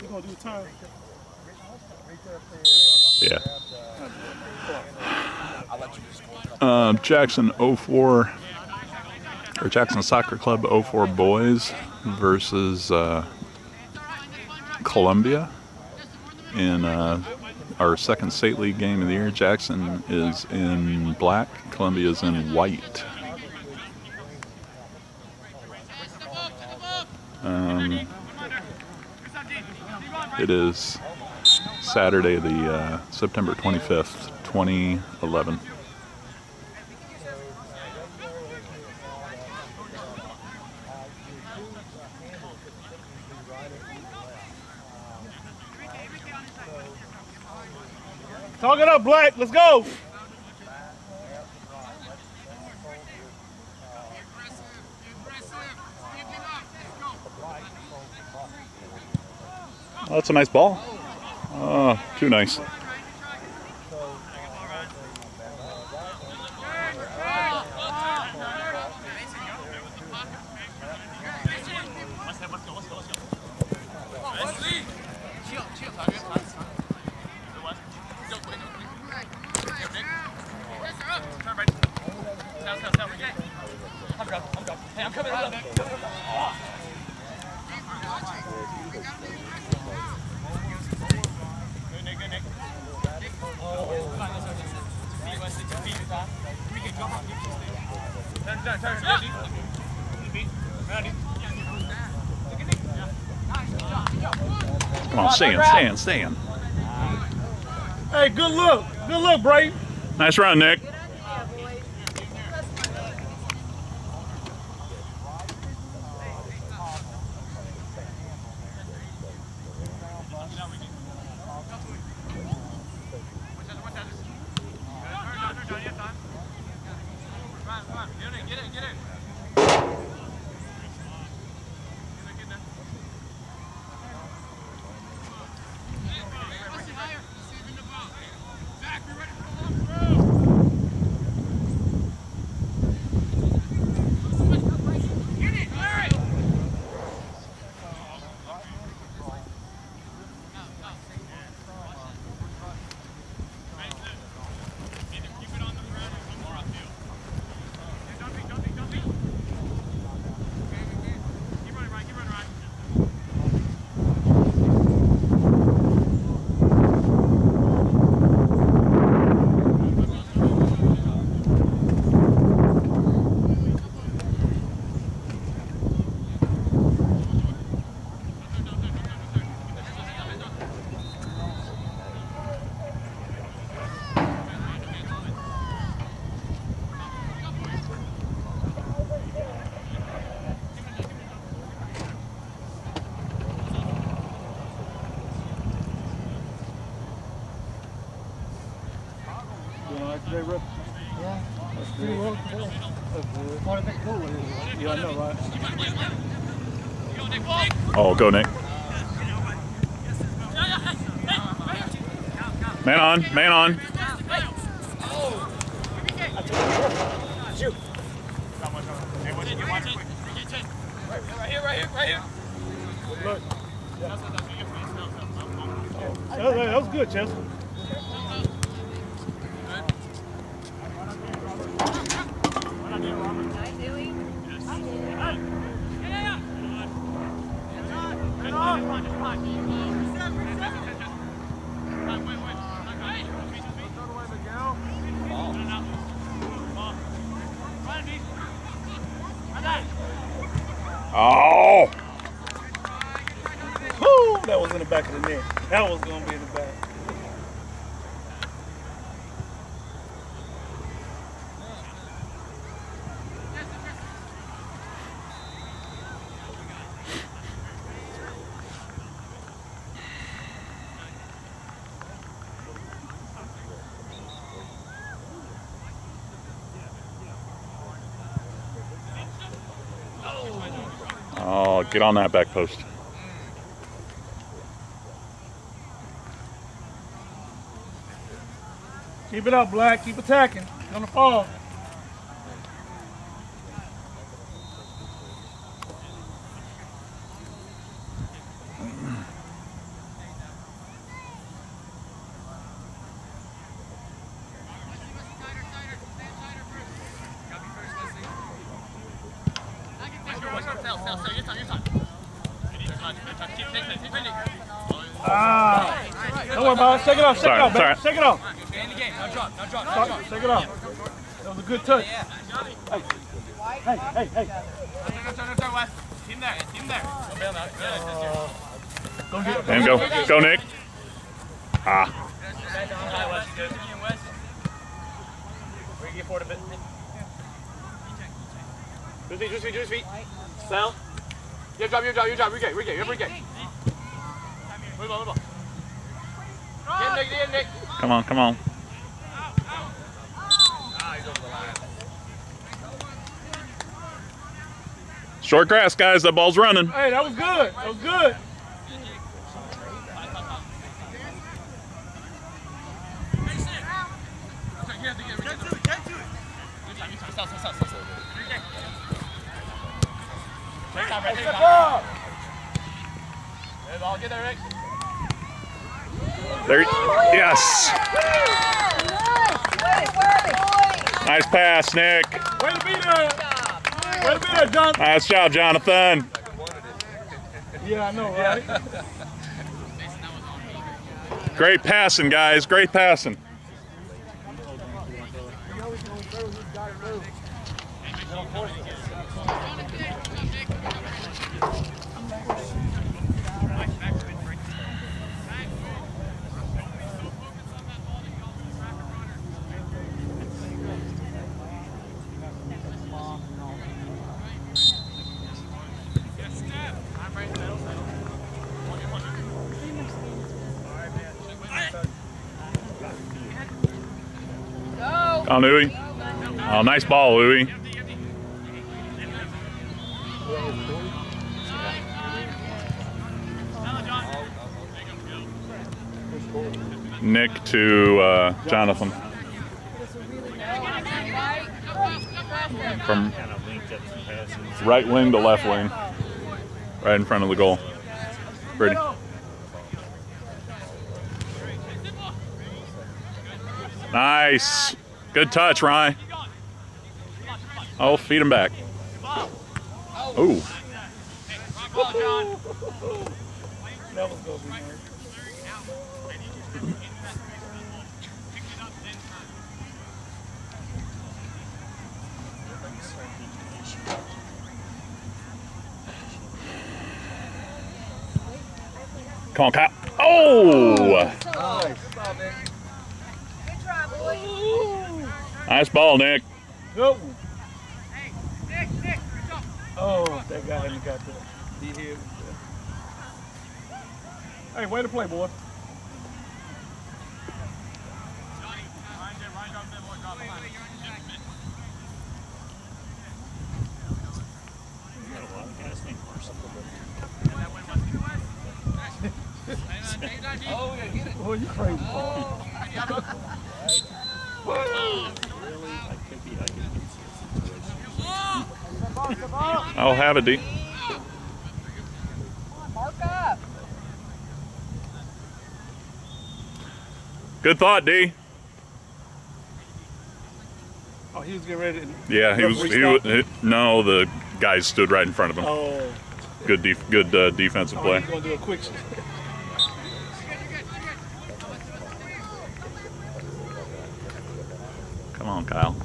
We're gonna do time. Yeah. Uh, Jackson 04 or Jackson Soccer Club 04 boys versus uh, Columbia in uh, our second state league game of the year. Jackson is in black, Columbia is in white. Um, it is Saturday, the uh, September 25th, 2011. Talk it up, Black. Let's go. That's a nice ball. Oh, too nice. Come on, stand, stand. Hey, good look. Good look, Brayton. Nice run, Nick. Go, Nick. Man on, man on. Look. That was, that was good, Chester. Oh! Woo! That was in the back of the net. That was going to be in the back. Oh, get on that back post. Keep it up, Black. Keep attacking. Gonna fall. Ah. Don't worry it. Shake it off. Shake Sorry, it off, sorry. baby. Shake it off. Stay in the game. Now drop. Now drop. Now Shake drop. shake it off. That was a good touch. Hey, hey, hey, hey. Turn, turn, turn, Wes. Team there. Team there. Go bail now. Yeah, Go get it. And go. Go, Nick. Ah. Hi, Wes. Good. Wes. Bring it forward a bit. Juice feet, juice feet, juice feet. Sal. You drop, you drop, you drop. Regate, regate, regate. Move on, move on. Get Nick, get Nick. Come on, come on. He's over the line. Short grass, guys. That ball's running. Hey, that was good. That was good. Get there, Rick. There. Yes. Nice pass, Nick. Way to be there. Way to be there, John. Nice job, Jonathan. Yeah, I know, right? Great passing, guys. Great passing. Louie. Oh, nice ball, Louie. Nick to uh, Jonathan. From right wing to left wing. Right in front of the goal. Pretty. Nice. Good touch, Ryan. Oh, feed him back. Oh, nice. come on, Kyle. Oh, Good try, boy. Nice ball, Nick. Good one. Oh, oh that guy hadn't got there. He hit. Hey, way to play, boy. Oh, yeah, get it. Boy, you crazy. I'll have it, D. Good thought, D. Oh, he was getting ready to. Yeah, he was. He, he no, the guys stood right in front of him. Oh, Good, def- good uh, defensive oh play. he's gonna do a quick. Come on, Kyle.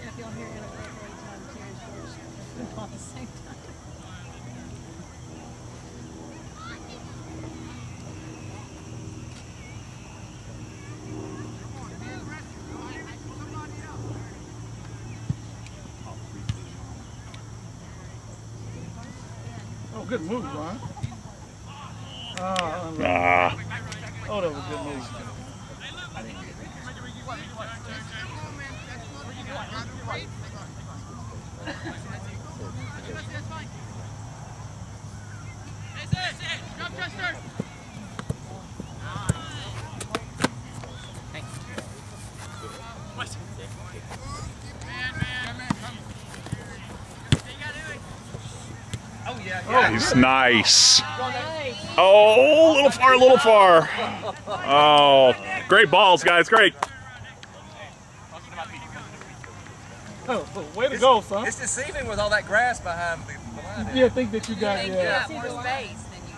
Yeah, if y'all hear it at every time Terry's first, all at the same time. Oh, good move, Ron. Ah, unlucky. Ah, oh, that was a good move. He's nice. Oh, a little far, a little far. Oh, great balls, guys. Great. Oh, way to go, son. It's deceiving with all that grass behind the line. Yeah, think that you got, think you yeah. got more space than you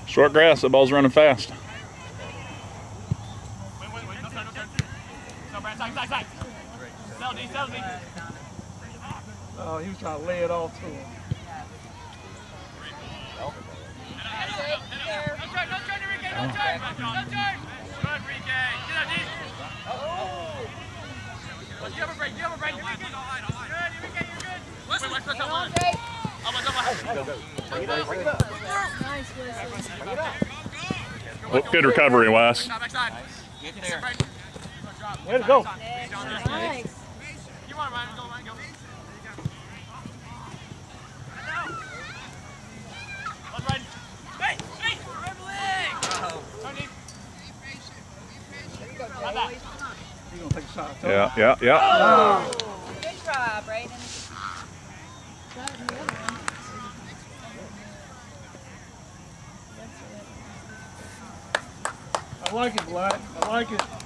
got. Short grass. The ball's running fast. Oh, he was trying to lay it off to him. Nice, Wesley. Oh, good recovery, Wes. Way to go. Nice. He's gonna take. Yeah, yeah, yeah. Good try, Brayden. That and the other one. I like it, Black. I like it.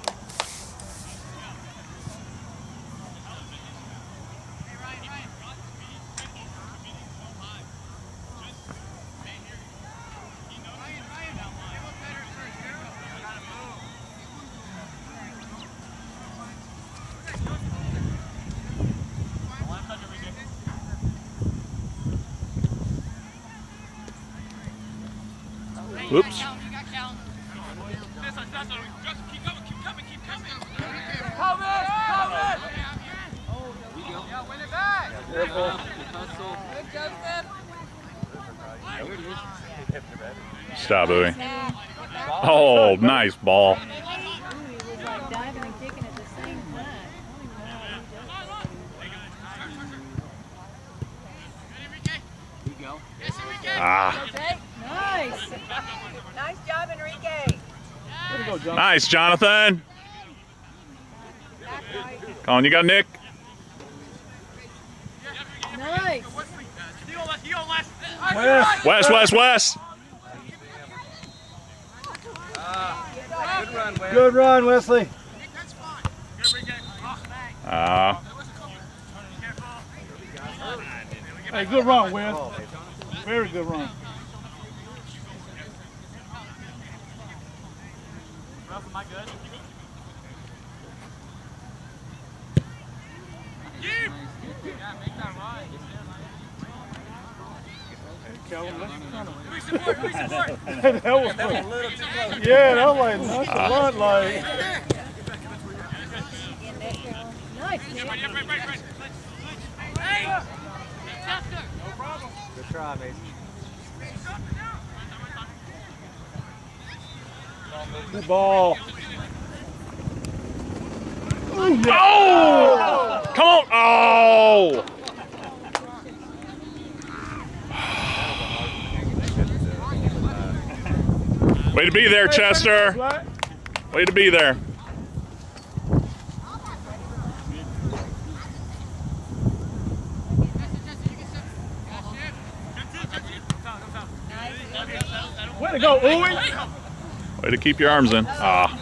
Stop, Bowie. Oh, nice ball. Ooh, he was like diving and kicking at the same time. No, he just- Ah, Nice. Nice job, Enrique. Way to go, John. nice, Jonathan. Come on, you got Nick. Nice. West. Wes, Wes, Good run, Wes. Good run, Wesley. Ah, Hey, good run, Wes. Very good run. Callum, let's kind of- that was, That was a little too close. yeah, that was like nonchalant, like. Nice, Nick. Good try, Mason. Good ball. Oh! Come on! Oh! Way to be there, Chester. Way to be there. Way to go, Uwe. Way to keep your arms in. Ah.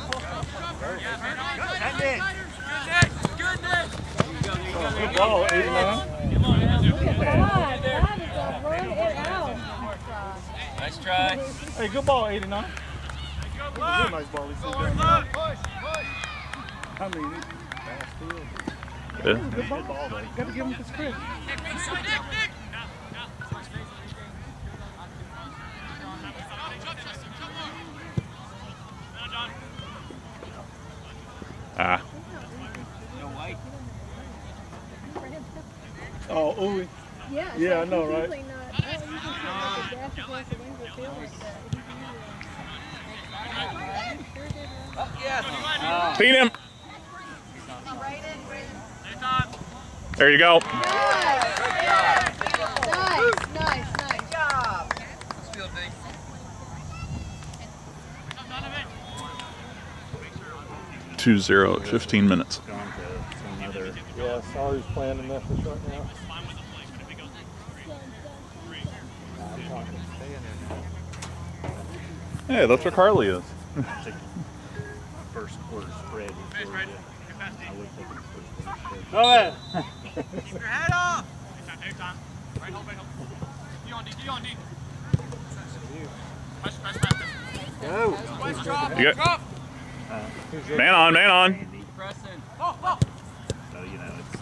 Good ball, 89. Five. Five is gonna run it out. Nice try. Hey, good ball, 89. A nice ball. He sent down. I mean, it- Yeah. good ball. Got to give him his credit. Ah. Oh, Uwe. Yeah. Yeah, I know, right? usually not- I don't usually feel like a dash against the wings or feel like that. He's usually- Sure did run. Feed him. There you go. Two zero 15 minutes. Yeah, he's playing in right now. Hey, that's where Carly is. Go ahead. Keep your head up. Take time, take time. Right hold, right hold. D on D, D on D. Press, press, press. Go. West drop, You got- drop. Man on, man on. Handy, Pressing. Oh, oh. So, you know, it's,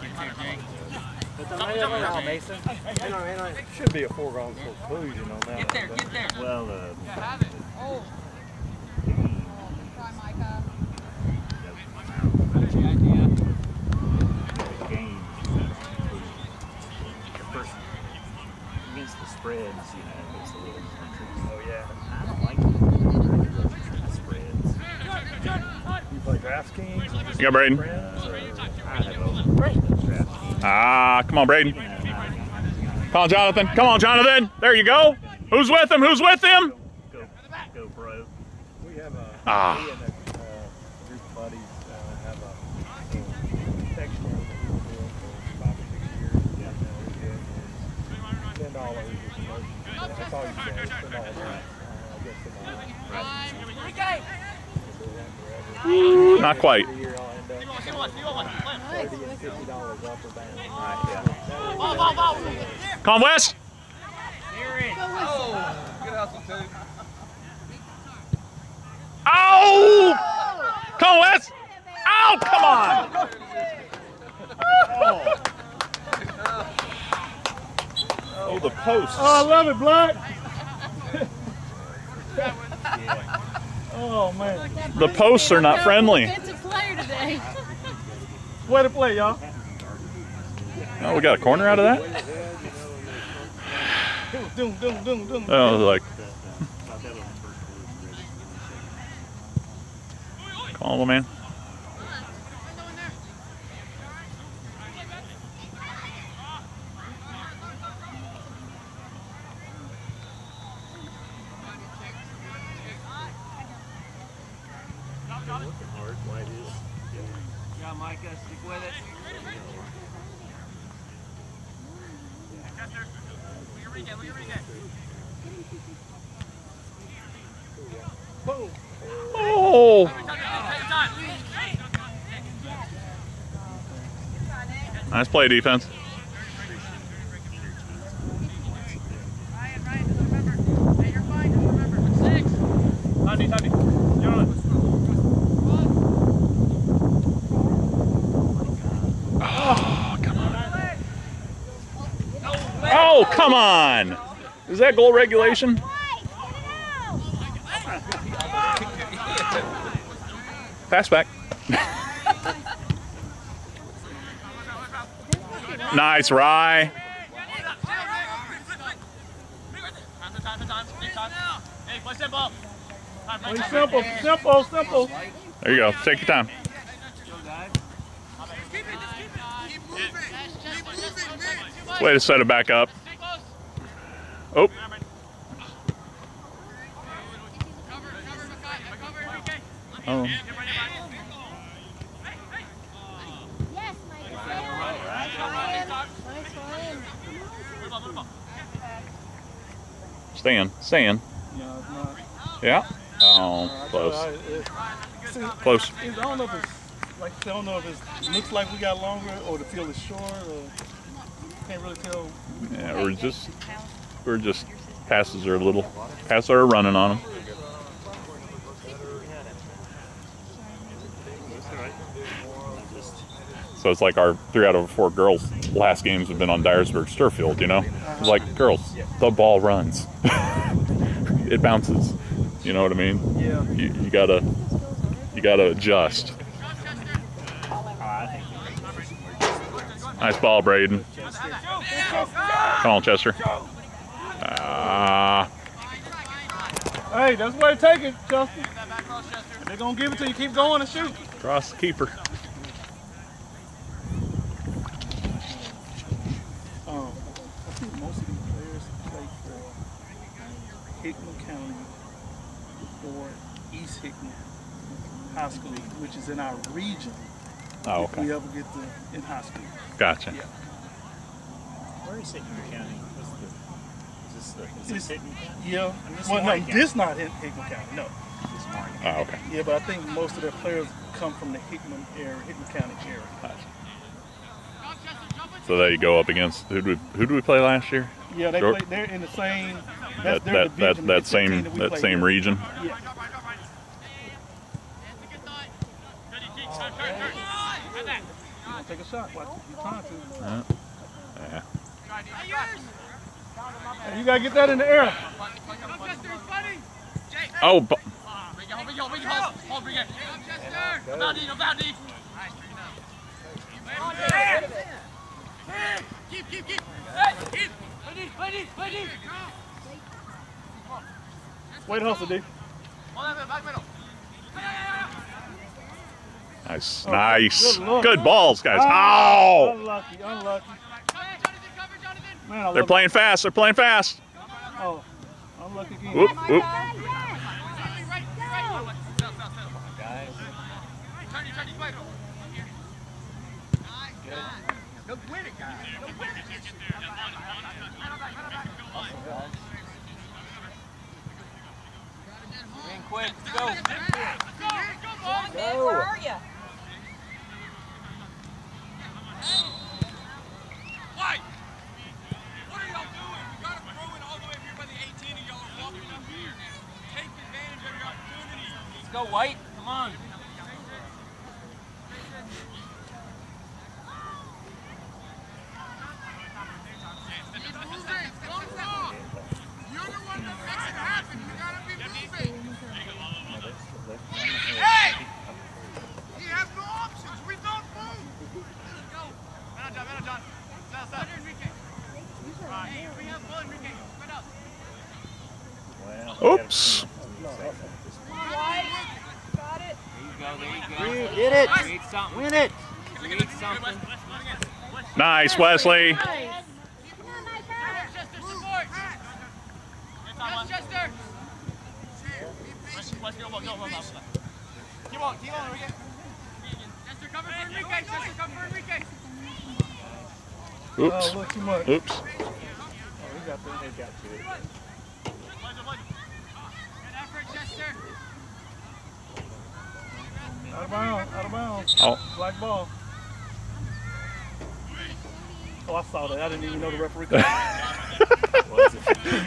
Put the layup on, Mason. Hang on, hang. Should be a foregone conclusion on that. Get there, get there. well, uh, Yeah, have it. Oh. Try Micah. That's the idea. the game, the first, against the spreads, you know, it's a little more. Oh, yeah. I don't like the spreads. You play DraftKings? You got Braden. Friends, or- I have a DraftKings. Ah, come on, Braden. You Come on, Jonathan. Come on, Jonathan. There you go. Who's with him? Who's with him? Go, go, bro. We have a, Ah. me and a uh, group of buddies uh, have a little text channel that we've been doing for five or six years. Yeah. And, uh, we get is ten dollars is the most. Yeah, that's all you get. is Ten dollars. Uh, I guess ten dollars. Ooh, not quite. Every year I'll end up See what, see what, see what. thirty and fifty dollars up or down. Right, yeah. Ball, ball, ball. Come on, Wes. Oh, hustle, too. Oh! Come on. Oh, come on. Oh, the post. Oh, I love it, Black. oh man, The posts are not friendly. Defensive way to play, y'all. Oh, we got a corner out of that? Oh, like, Thought that was the first quarter call him, man. Looking hard, White is. Yeah, Micah, stick with it. Look at Regan, look at Regan. Boom. Oh, Take your time, take your time. nice play, defense. Ryan, Ryan, just remember. Hey, you're fine, just remember. Six. Tandy, Tandy. You're on. Oh, come on. Is that goal regulation? Pass back. nice, Rye. Time, time, time, time. Take time. Hey, play simple. Play Play simple, simple, simple. There you go. Take your time. Way to set it back up. Stay close. Oh, Cover, cover, Makai. Cover, Enrique. oh. Get ready, Ryan. Yes, Mike. Nice one. Move on, move on. Stand. Yeah, it's not. Yeah. Oh, I- close. it- see, Close. I don't know if it's like I don't know if it looks like we got longer or the field is short or can't really tell. Yeah, we're just, we're just passes are a little, passes are running on them. So it's like our three out of four girls' last games have been on Dyersburg's turf field, you know? It's like, girls, the ball runs. it bounces. You know what I mean? Yeah. You, you gotta, you gotta adjust. Nice ball, Braden. Come on, Chester. Ah, Hey, that's where to take it, Justin. That back cross, Chester. They're gonna give it to you. Keep going and shoot. cross the keeper. Um, I think most of these players play for Hickman County or East Hickman High School, which is in our region. Oh, If we okay. ever get to in high school. Gotcha. Yeah. Where is Hickman County? What's this the, is this It's- Hickman County? Yeah. this Well, no, County. this not Hick- Hickman County. No. This Morgan Oh, okay. Yeah, but I think most of their players come from the Hickman area, Hickman County area. Gotcha. So there you go up against who do we who do we play last year? Yeah, they Sure. play. They're in the same. That their that that, division, that it's the same that that play same with. region. Yeah. Take a shot. Watch you're trying to. Yeah. Hey, you gotta get that in the air. Oh, bu- Wait, hustle, D. nice, Oh, nice, good look. good balls, guys. Ah, Oh, Unlucky, unlucky. Man, they're love- playing fast. They're playing fast. Oh, unlucky again. Whoop, whoop. quick, go. Come on, Ben, where are you? Why? What are y'all doing? You gotta throw it all the way up here by the 18 and y'all are walking up here. Take advantage of your opportunity. Let's go, White. Come on. Hey! You have no options. We don't move. Go. Man on, John. Man on, John. South, south. Enrique. Hey, we have ball, Enrique. Spread out. Well, Oops. White. Got it. Get it. Create something. Win it. Create something. Nice, Wesley. Chester, support. Yes, Chester. Let's go, go, go, go, Wesley. Keep on, keep on, Enrique. Chester, cover for Enrique. Chester, cover for Enrique. Oh, Oops, look oops. Oh, got they got to it. Good effort, Chester. Out of bounds. Out of bounds. Oh, Black ball. Oh, I saw that. I didn't even know the referee.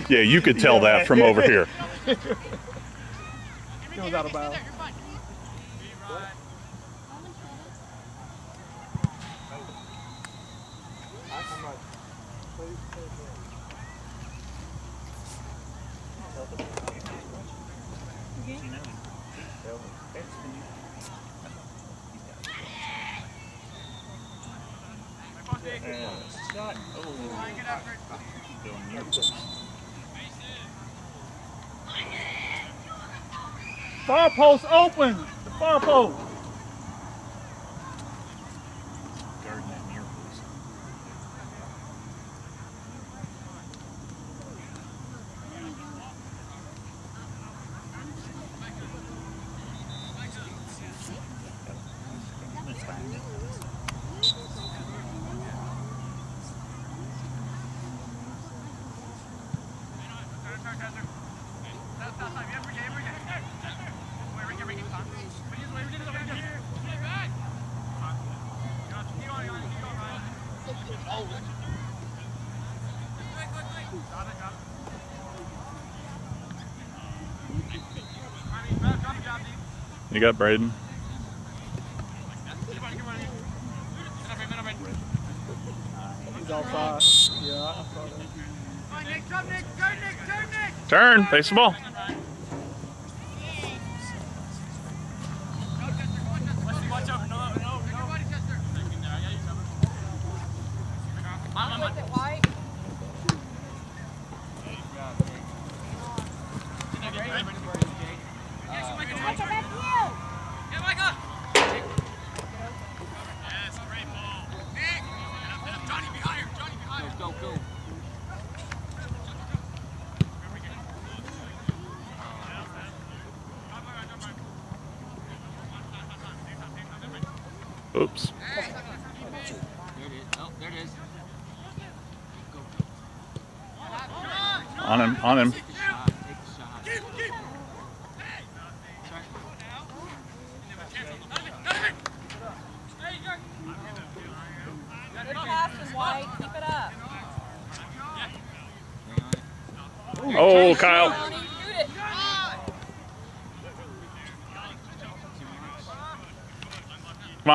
Yeah, you could tell that from over here. Was out of bounds. You're fine. You know, tell them, "That's the new-" Uh, shot. Oh, Good effort. going near close. Far post open. The far post. Guarding that near post. That's fine. You got Braden. He's outside. Yeah, I saw that. Turn, face the ball. With it, White. Yeah, Micah. Yes, great ball. Nick. Johnny, be higher. Johnny, be higher. Go, go, go. Oops. There it is. Oh, there it is. Go, go. On him, on him. Good passing, White. Keep it up. Oh, Kyle. Johnny, shoot it. Come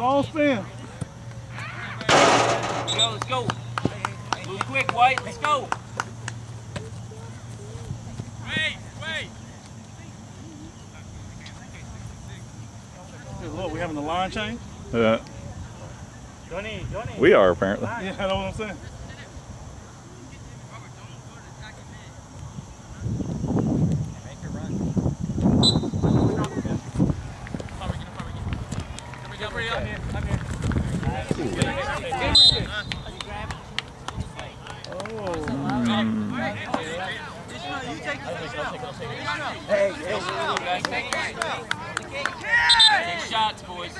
Ball spin. Let's go, let's go. Move quick, white, let's go. Wait, wait. Look, we having the line change? Uh, Johnny, Johnny. we are apparently. Yeah, I know what I'm saying. Take shots, boys.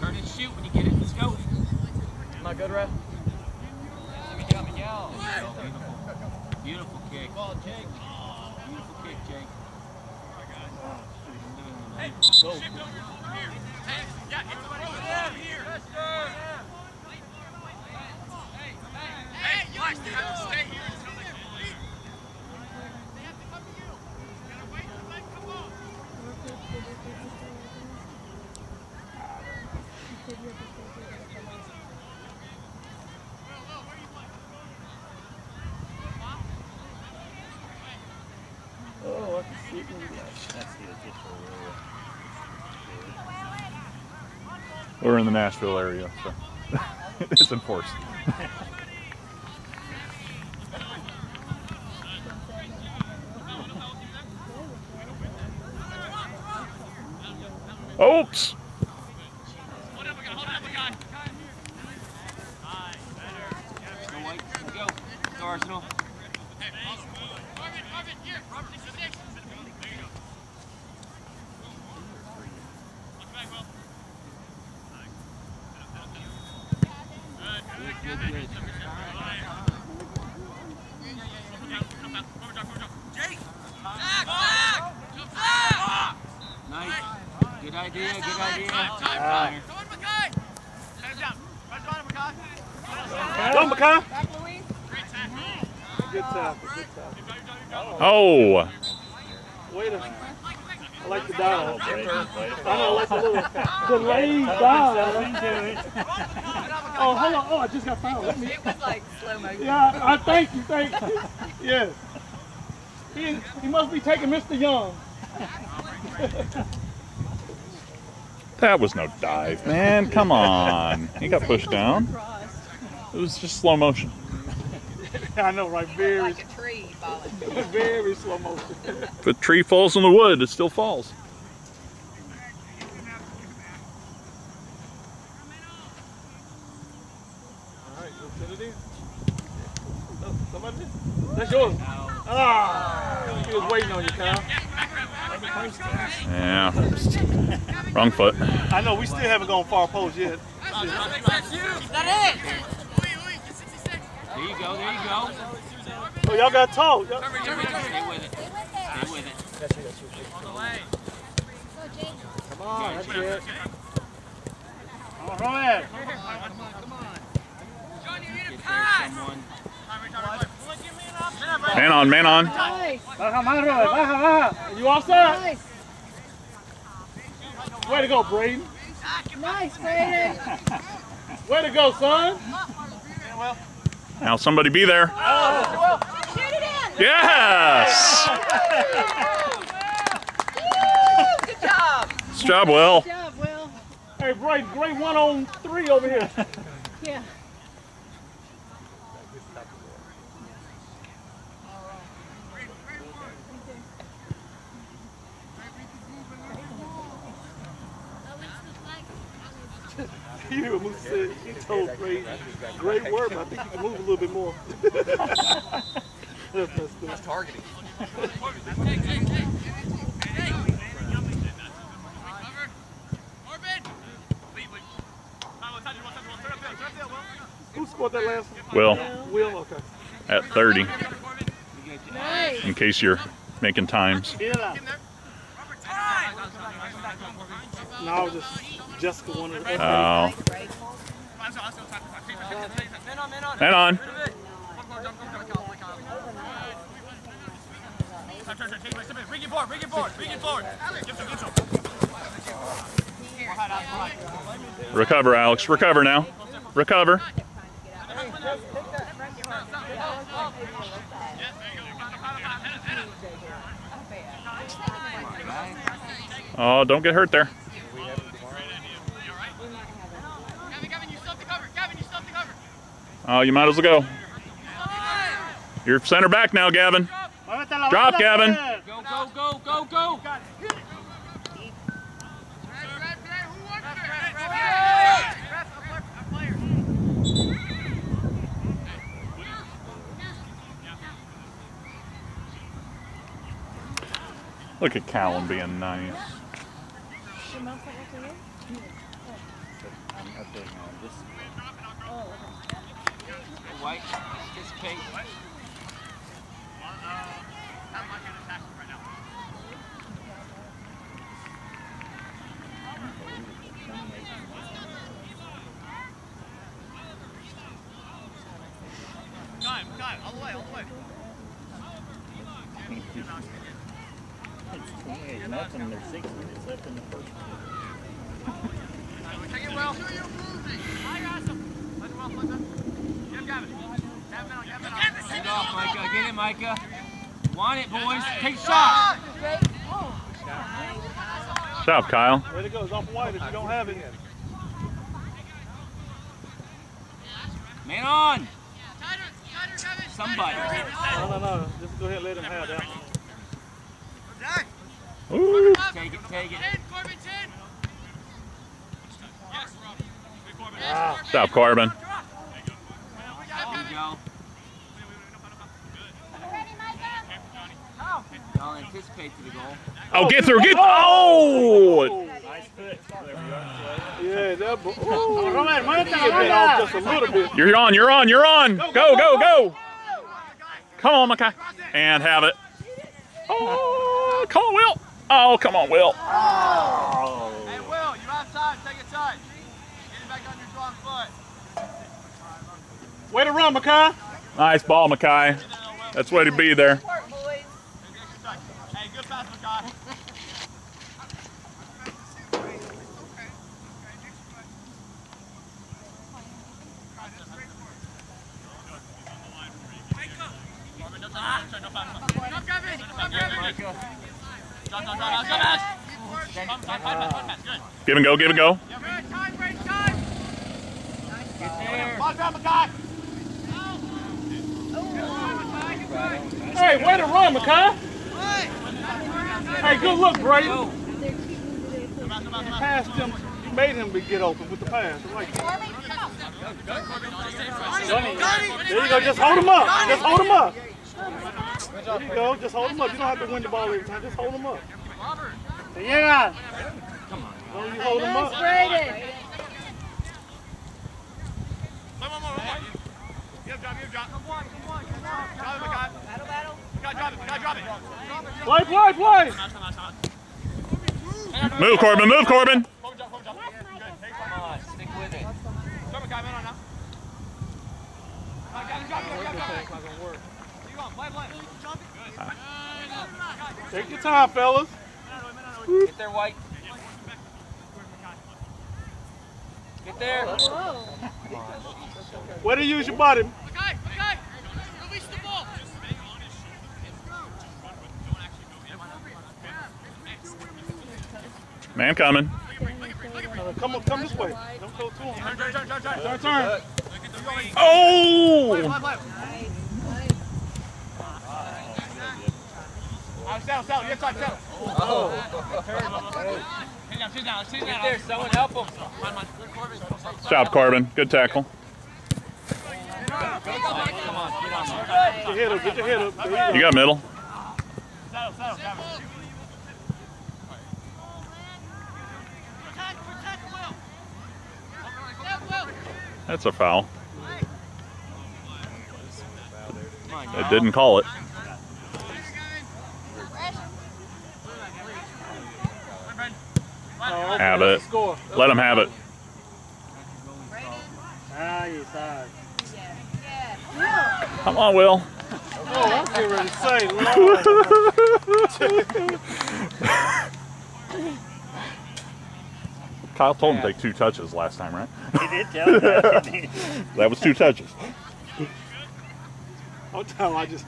Turn and shoot when you get it. Let's go. Am I good, ref? Beautiful kick. Beautiful kick, Jake. Hey, shift over here. Hey, yeah, it's over there. Here. Hey, you guys have to stay here until they leave. They have to come to you. You gotta wait till they come up. Oh, I can see it. That's the official rule. We're in the Nashville area, so it's enforced. Oops. Hold up, we got, hold up, we got. Go white. Let's go. Let's go, Arsenal. Hey, Marvin, Marvin, here. Robert, six, six. There you go. Look back, Will. Good, good, good. Jake! Back, back! Back! Nice. Good idea, good idea. Time, time, time. Go on, Mackay! Set him down. Press on him, Mackay. Go, Makai. Back, Louise. Great tackle. Good tackle, good tackle. Oh. Wait a minute. I like the dive. Brayden, Brayden. I know, like a little delayed dive. Oh, hold on. Oh, I just got fouled. It was like slow motion. Yeah, I thank you, thank you. Yes. He, he must be taking Mr. Young. That was no dive, man. Come on. He got pushed down. Crossed. It was just slow motion. I know, right? Very, Like a tree falling. very slow motion. If a tree falls in the wood, it still falls. All right, let's send it in. Oh, somebody? That's yours. Ah, he was waiting on you, Kyle. Yeah. Wrong foot. I know, we still haven't gone far post yet. That is. There you go, there you go. Oh, y'all got tall. Y'all- Stay with it. Stay with it. Come on, that's it. All right. Get there, someone. Man on, man on. Nice. Baja, Madre, baja, baja. You all set? Nice. Way to go, Braden. Nice, Brayden. Way to go, son. Now somebody be there. Shoot it in. Yes. Good job. Nice job, Will. Good job, Will. Hey, Braden, great one on three over here. Yeah. You hear what said? He told great, great work, but I think you can move a little bit more. That's messed up. targeting. Who scored that last one? Will Will, okay. at 30, Nice. in case you're making times. Get it out. No, I was just Jessica wanted to. Oh, man on. Bring it forward, bring it forward, bring it forward. Give some, give some. Recover, Alex. Recover now. Recover. Oh, don't get hurt there. Gavin, Gavin, you still have to cover. Gavin, you still have to cover. Oh, you might as well go. You're center back now, Gavin. Drop, Gavin. Go, go, go, go, go. Look at Callum being nice. Your mom sent that to you? I'm updating on this. Oh, Okay. White, participate. Time, time, all the way, all the way. It's 28 nothing. There's six minutes left in the first. Take it well. Hi, awesome. Let it well, let it. Get him, Gavin. Gavin, on, Gavin, on. Get off, Micah. Get it, Micah. Want it, boys. Take a shot. Job, Kyle. Way to go. It's off white if you don't have it. Man on. Tighter, tighter, Gavin. Somebody. No, no, no. Just go ahead and let him have that. Ooh. Take it, take it. Corbin. Yes. Good, Corbin. Stop, Corbin. Drop. There you go. Ready, Micah? I'll anticipate to the goal. Oh, get through. Get. Oh. Nice foot. Yeah, that. bo- Ooh. Get off just a little bit. You're on. You're on. You're on. Go, go, go. Come on, Mackay. And have it. Oh. oh, come on, Will. Oh, come on, Will. Hey, Will, you outside. Take it tight. Get it back on your strong foot. Way to run, Makai. Nice ball, Mackay. That's way to be there. Makai. Give and go. Give and go. Good. Time, break, time. Ball down, Makai. Hey, way to run, Makai. Hey, good look, Brayden. Go. Passed him. You made him get open with the pass. I like that. There you go. Just hold him up. Just hold him up. There you go. Just hold him up. You don't have to win the ball every time. Just hold him up. Yeah. Come on. Don't you hold him up. You have you have. Come on, come on, come on. Drop it, Makai. Battle, battle. Makai, Play, play, play. Move, Corbin. Move, Corbin. Take your time, fellas. Get there, White. Get there. Way to use your body. Makai, Makai. Release the ball. Man coming. Come on, come this way. Don't go too long. Turn, turn, turn, turn, turn. Turn, turn. Oh. Out. Sit down, sit down, sit down. There, someone help him. Good job, Corbin. Good tackle. Get on there. Get your head up, get your head up. You. You got middle. Settle, settle, Gavin. Protect, protect Will. Will. That's a foul. It didn't call it. Have it. Let him have it. Come on, Will. Oh, I'm getting ready to say. Kyle told him to take two touches last time, right? He did tell me that. That was two touches. I'll tell him I just.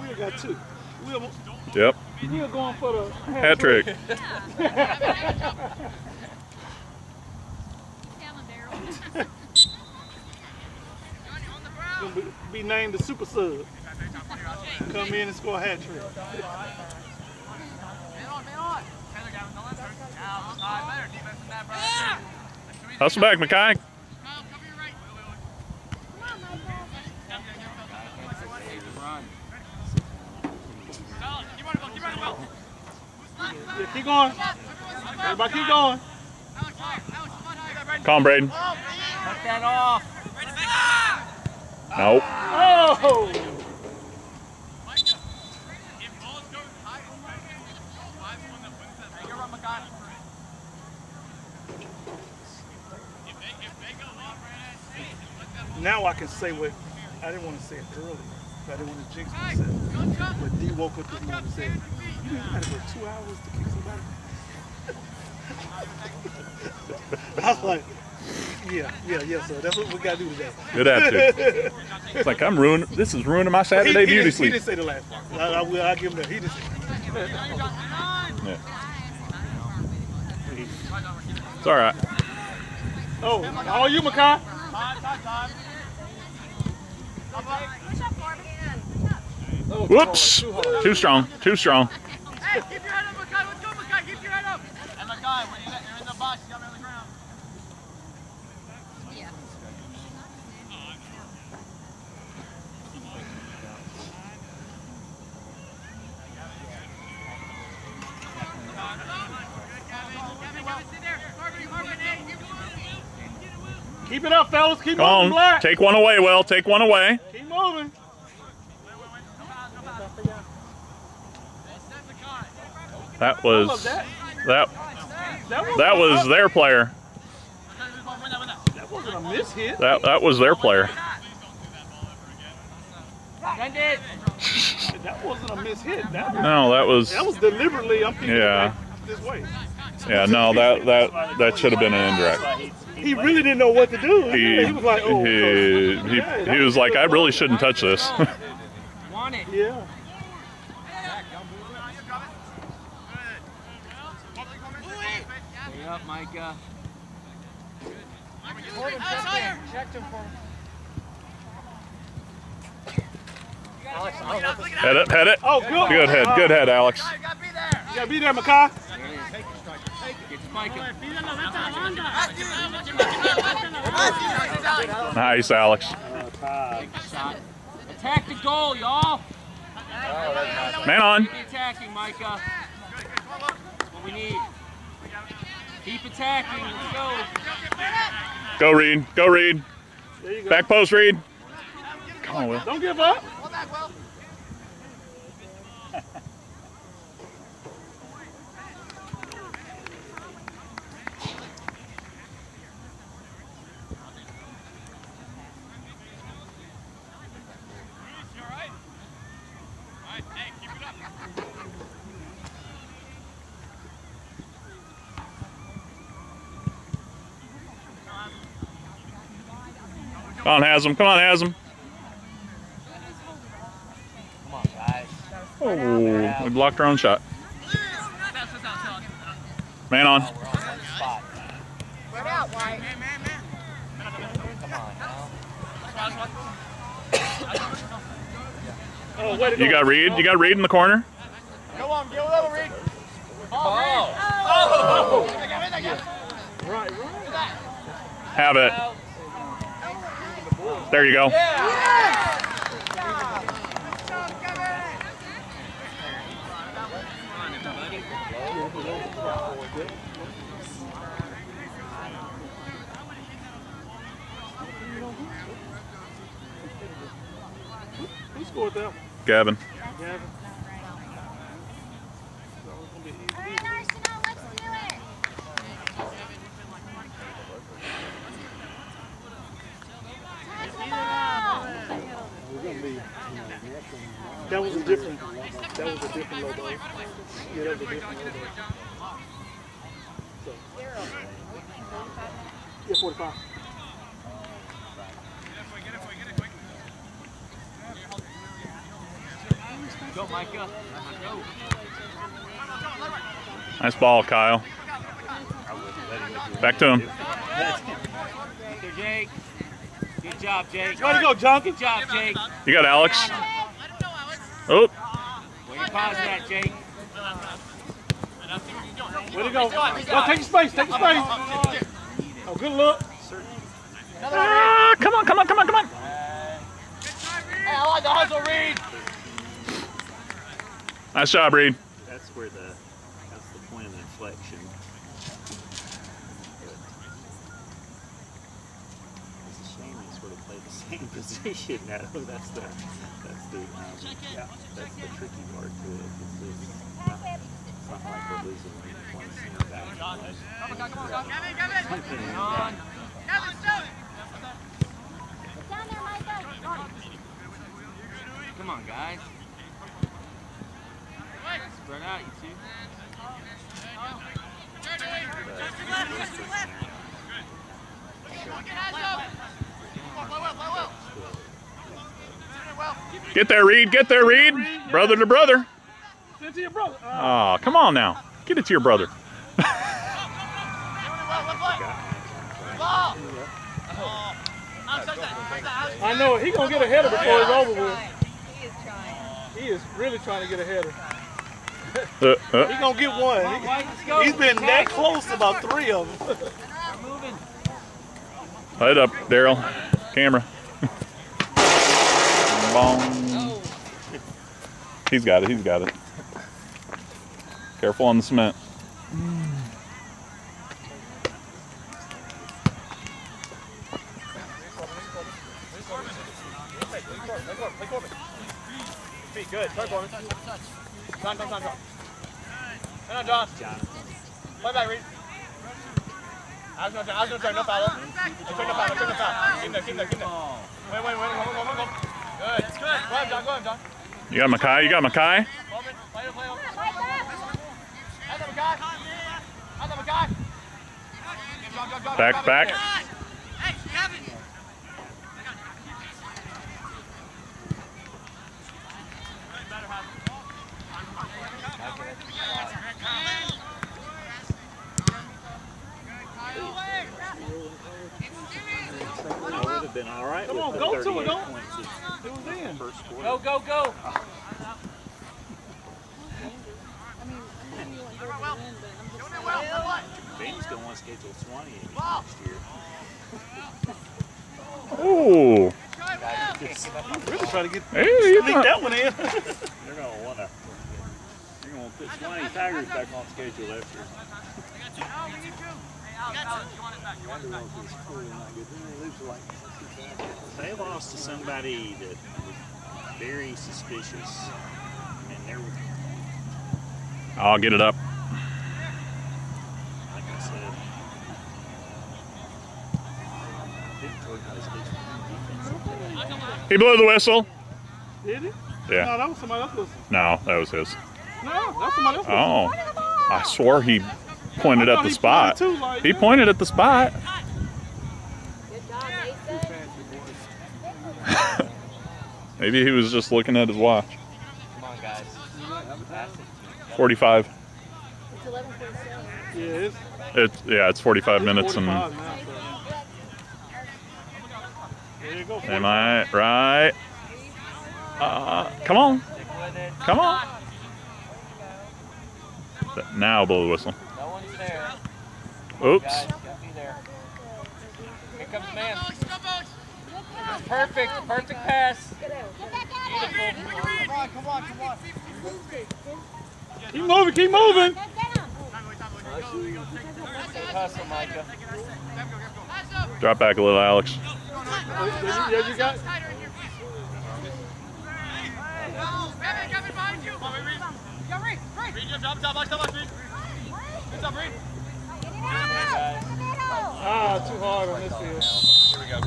We got two. We're, Yep. we're going for the Hat trick. Be, be named the super sub. Come in and score a hat trick. Running, Will. Yeah, keep going. Everybody keep going. Him, Braden. Cut that off. Nope. Oh! Micah, if balls go high, five one that wins that. Hey, you're on McConnell. If they, if they go off, Brandon, let that ball Now I can say what I didn't want to say it earlier. I didn't want to jinx myself. But D woke up this morning and said, You didn't have to go two hours to kick somebody. I was like, Yeah, yeah, yeah, sir. That's what we got to do today. Good attitude. It's like I'm ruining. This is ruining my He, Saturday he beauty didn't, he sleep. didn't say the last part. I, I will. I'll give him that. He didn't say Yeah. It's all right. Oh, all you, Makai? Time, time, time. Oh, Whoops. Too strong. Too strong. Hey, keep your head up, Makai. Let's go, Makai. Keep your head up. And Makai, when you- you're in the box, you got me on the ground. Keep it up, fellas. Keep Come moving, on. Black. Take one away, Will. Take one away. Keep moving. That was that. that That, was, their player. That wasn't a miss hit. That that was their player. That wasn't a miss hit. That was, No, that was that was deliberately. I'm thinking Yeah. this way. yeah. No, that that that should have been an indirect. He really didn't know what to do. He He, was like, oh, he, so- he, Yeah, he was like, I really shouldn't touch this. Want it. Yeah. Stay up, Micah. Checked him for head it, head it. Oh, good. Good head, good head, Alex. You gotta be there, Makai. Get Nice, Alex. Attack the goal, y'all. Man on. Keep attacking, Micah. That's what we need. Keep attacking. Let's go. Go, Reed. Go, Reed. Go. Back post, Reed. Come on, Will. Don't give up. Come on, Haslam. Come on, Haslam. Oh, we blocked our own shot. Man on. Oh, way to go. You got Reed. You got Reed in the corner. Go on, get over, Reed. Ball. Right, right. Have it. There you go. Who scored that one? Gavin. Gavin. All right, Arsenal, let's do it. We're gonna be. That was a different. That was a different logo. Yeah, that was a different logo. So. Yeah, 45. Go, Micah. Go. Nice ball, Kyle. Back to him. There, Jake. Good job, Jake. Way to go, John. Good job, Jake. You got Alex. Oh, Way to pause that, Jake. Way to go. Go, take your space. Take your space. Oh, good look. ah, come on, come on, come on, come on. Hey, I like the hustle, Reed. Nice job, Reed. That's where the that's the point of the inflection. It's a shame they sort of play the same position now. That's the that's the um, yeah, that's the tricky part to it. It's, just not, it's not like we're losing Come on, guys. Spread out, you two. Get there, Reed. Get there, Reed. Brother to brother. Send it to your brother. Oh, come on now. Get it to your brother. I know it. He gonna get a header before it's over with. He is trying. He is really trying to get a header. Uh, uh, He gonna get one. Mike. He, has been that close to about three of them. We're moving. Light up, Daryl. Camera. Bong. He's got it. He's got it. Careful on the cement. Good. Start, Corbin. Play back, Reed. No foul. foul, foul. Keep keep keep. Good. Good. Go go. You got Makai? You got Makai? Play play Makai? How's that, Makai? John, John, John, Back, back. I have been all right Come on, go to it, don't- It first quarter. Go, go, go. I mean, I know you want Georgia to win, but I'm just saying. Vandy's going to want to schedule Sewanee next year. Oh. Really trying to get Hey, you sneak got- that one in. They're going to want to. They're going to put Sewanee Tigers back on schedule after. They lost to somebody that was very suspicious, and they're I'll get it up. like I said. I think Georgia has decent defense. He blew the whistle. Did he? Yeah. No, that was somebody else. No, that was his. No, that's somebody else. Oh. I swore he pointed at the he spot. pointed too, like, He yeah. pointed at the spot. Good job, Mason. Maybe he was just looking at his watch. Come on, guys. 45. It's 11:47. Yeah, it's It's yeah, it's 45 minutes 45 and now, so. There you go. am I right? Uh, come on. Stick with it. Come on. Now blow the whistle. No one's there. Oops. Guys, gotta be there. Here comes man. Perfect, perfect pass. Come on, come on, come on. Keep moving, keep moving. Good hustle, Micah. Drop back a little, Alex. You this field.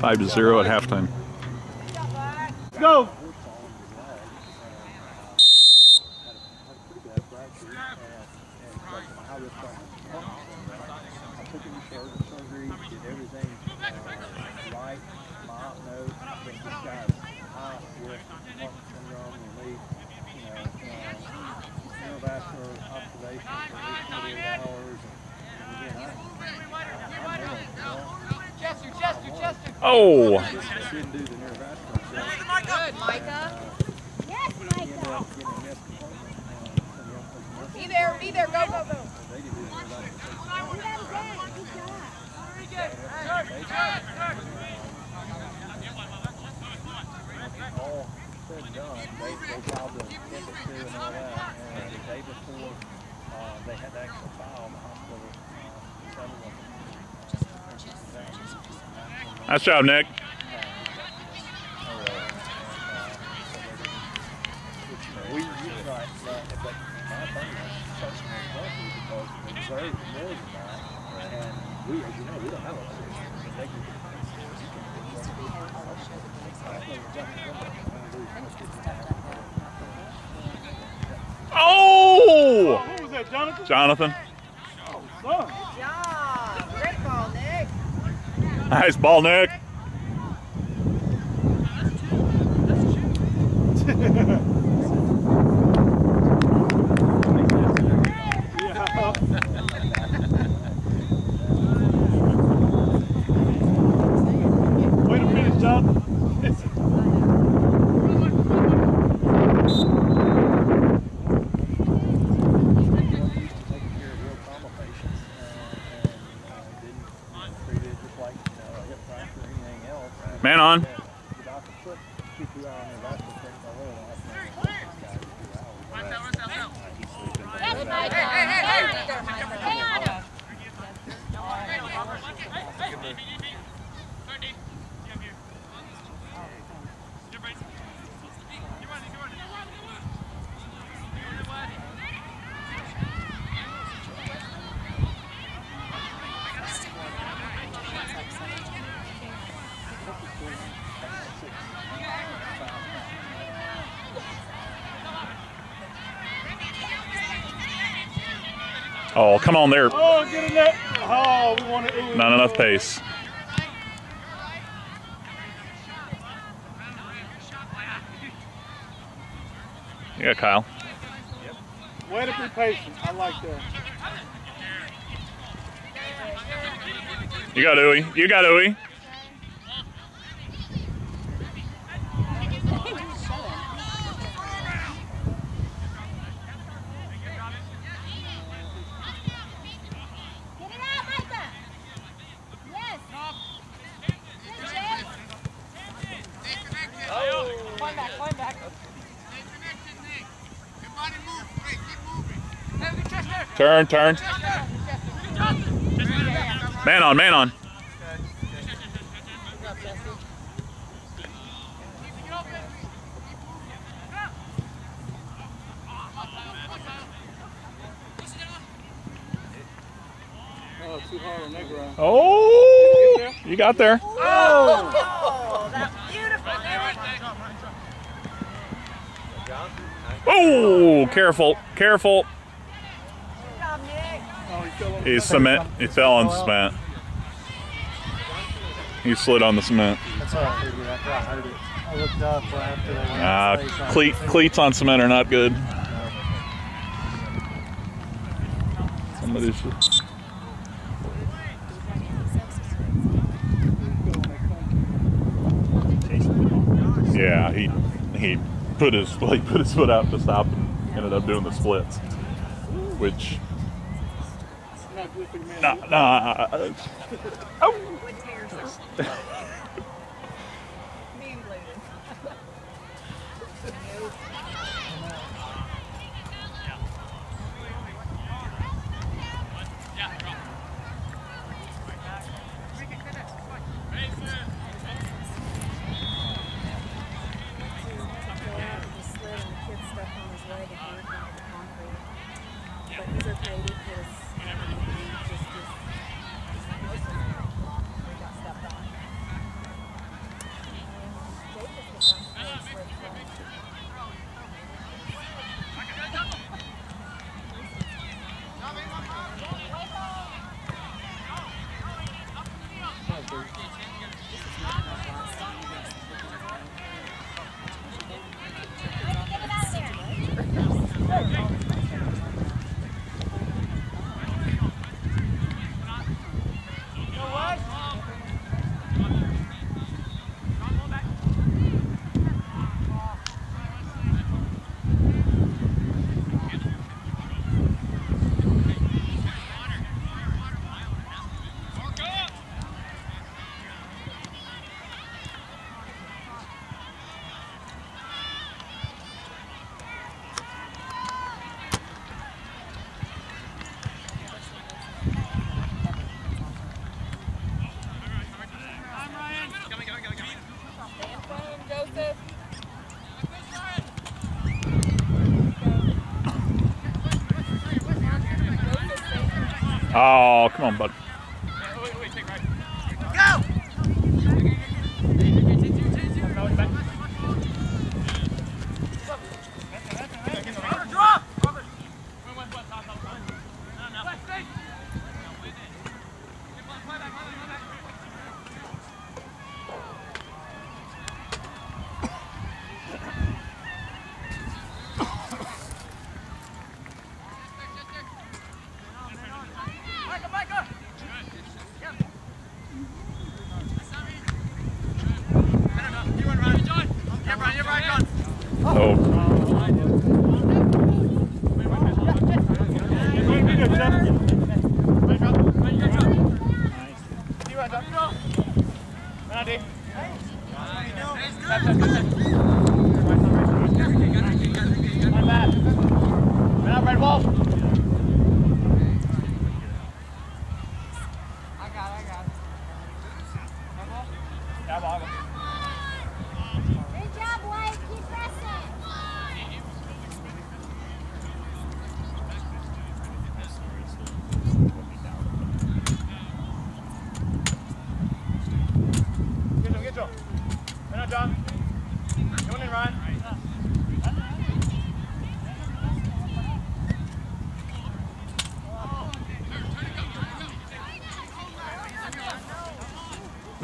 Five to zero at halftime. Let's go. I took him to sur- surgery, did everything uh, right. My nose, then just got high with Parkinson's syndrome and lead, you know, uh, neurovascular observation for at least 48 hours. And, and again, I, I, I know, Chester, Chester, Chester. Oh, I didn't do the neurovascular stuff. Good, Micah. Yes, Ended Micah. up getting a missed appointment. Uh, Be there, be there, go, go, go. They uh, had to actually file the hospital, uh, settlement. Nice job, Nick. We, you right, but, but my thing is personal authority because they deserve more than that, and we, as you know, we don't have a position, but they can. Oh, Who was that, Jonathan? Jonathan. Oh, Son. Job. Great ball, Nick. Nice ball, Nick. Yeah. Way to finish, Jonathan. used to taking care of real trauma patients uh, and uh, didn't you know, treat it just like you know, a hip fracture or anything else. And Man on. The doctor put CPR on the vascular check. I really don't have to know this guy for two hours. Yes, Micah. Hey, hey, hey. Stay on him. Oh, come on there. Oh, get in there. Oh, we want to. Not enough pace. Yeah, Kyle. Yep. Way to be patient. I like that. You got Uwe. You got Uwe. Get it out, Micah. Yes. Climb back, climb back. Turn, turn. Man on, man on. Oh, too hard on that ground. You got there. Oh, that's beautiful, Oh, careful, careful. He cement. He fell on cement. He slid on the cement. Ah, cleats on cement are not good. Yeah, he he put his like put his foot out to stop and ended up doing the splits, which Nah, nah. Come on, bud.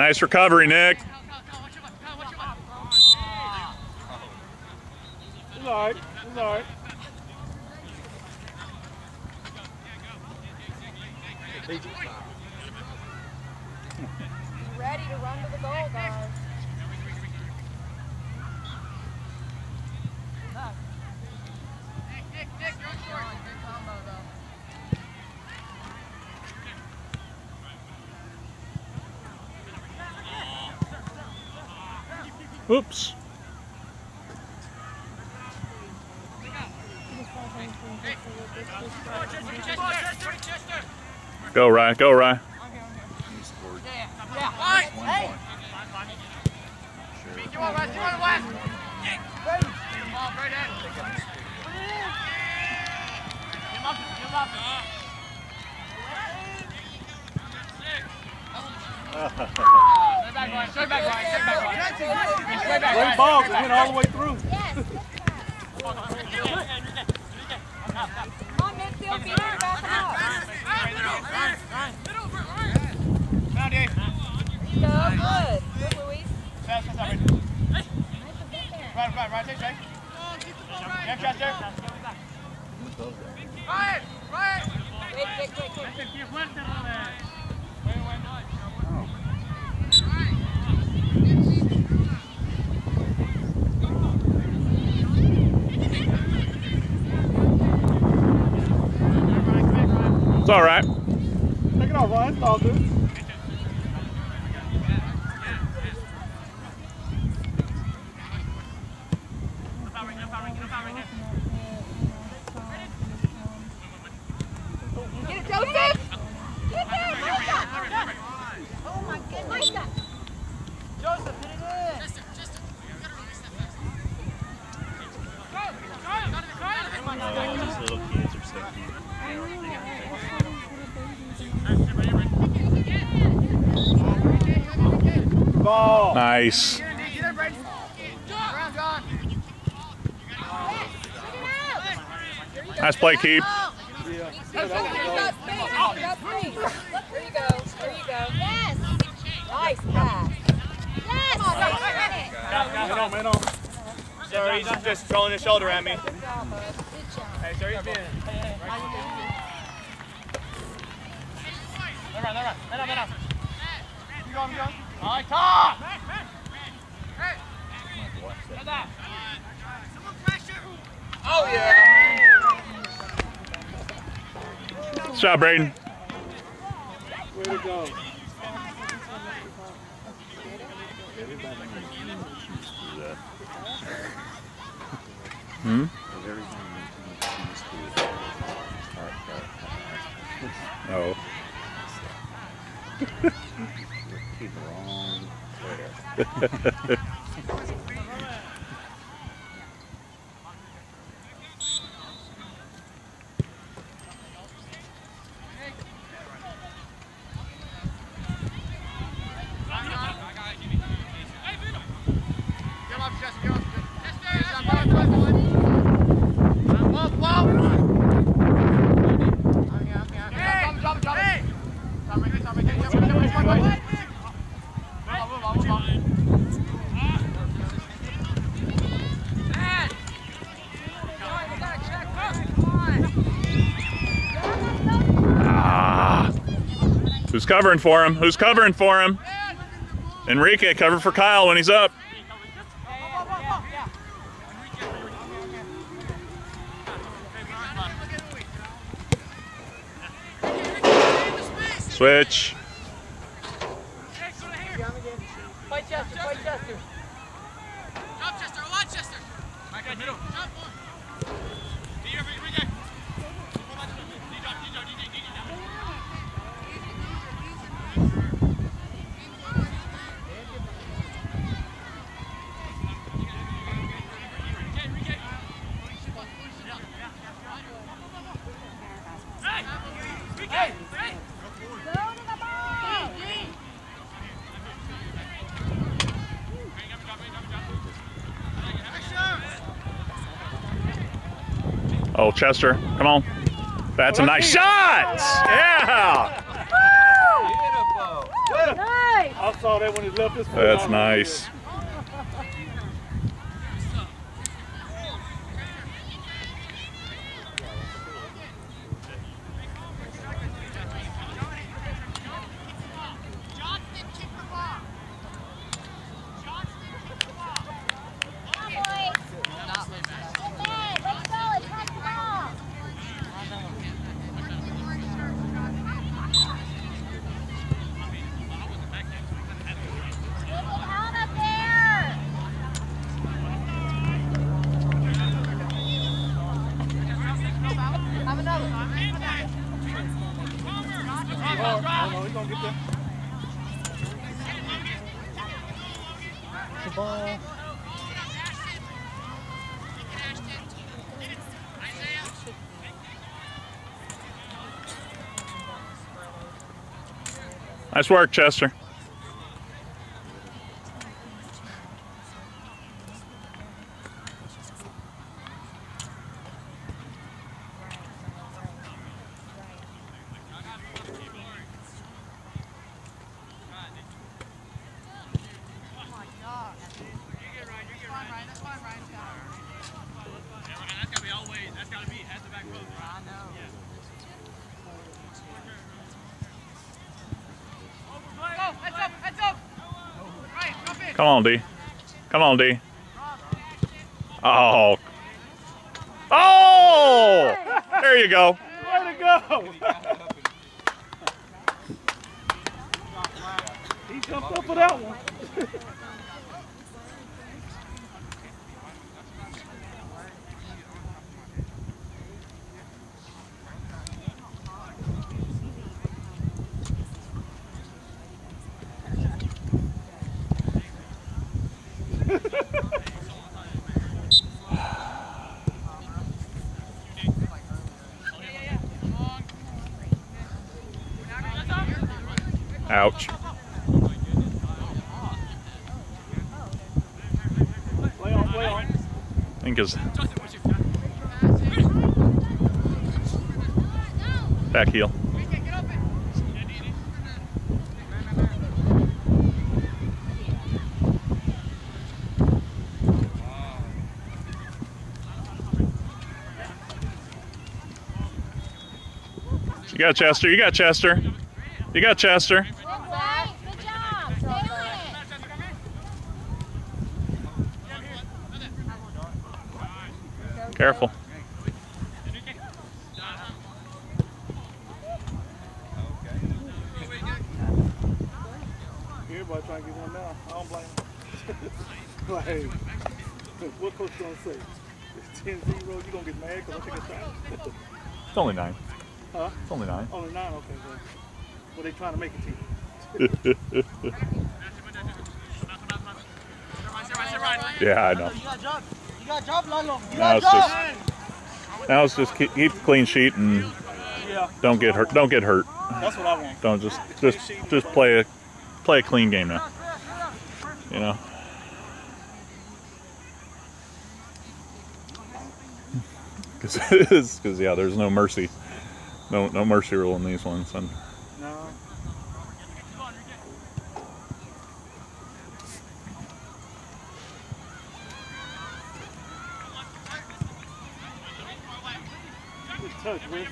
Nice recovery, Nick. Oops. Go, Ryan. Go, Ryan. Nice. Nice play, Keep. Nice pass. Sorry, he's just throwing his shoulder at me. job, Braden. Way to go. Hmm? Oh. Keep wrong. Covering for him? Who's covering for him? Enrique, cover for Kyle when he's up. Chester. Come on. That's a nice shot. Yeah. Nice. I saw that when he left his That's nice. Nice work, Chester. Come on, D. Come on, D. Oh. Oh! There you go. His back heel. You got Chester. You got Chester. You got Chester. Good job. Stay on it. Careful. Everybody trying to get one now. I don't blame them. like, hey, what coach gonna say? It's 10 0, you gonna get mad because I take a shot? It's only nine. huh? It's only nine. Only nine? Okay, good. Well, they trying to make it to you. Yeah, I know. You got job. You got job, Lalo. You Now got it's job. Just now just keep, keep clean sheet and Yeah, don't get hurt. Don't get hurt. that's what I want. Don't just just just play a play a clean game now. You know. Because yeah, there's no mercy, no no mercy rule in these ones, and No. Good touch, Rick.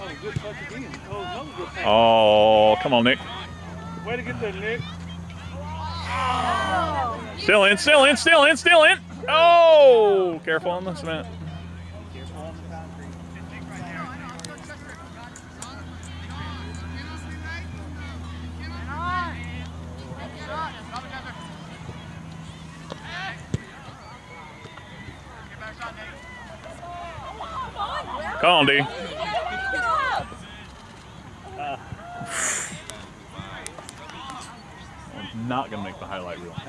Oh, good touch again. Oh, another good pass. Oh come on Nick, Way to get there, Nick. still in, still in, still in, still in. Oh, careful on the cement. Come on, D. Not gonna make the highlight reel.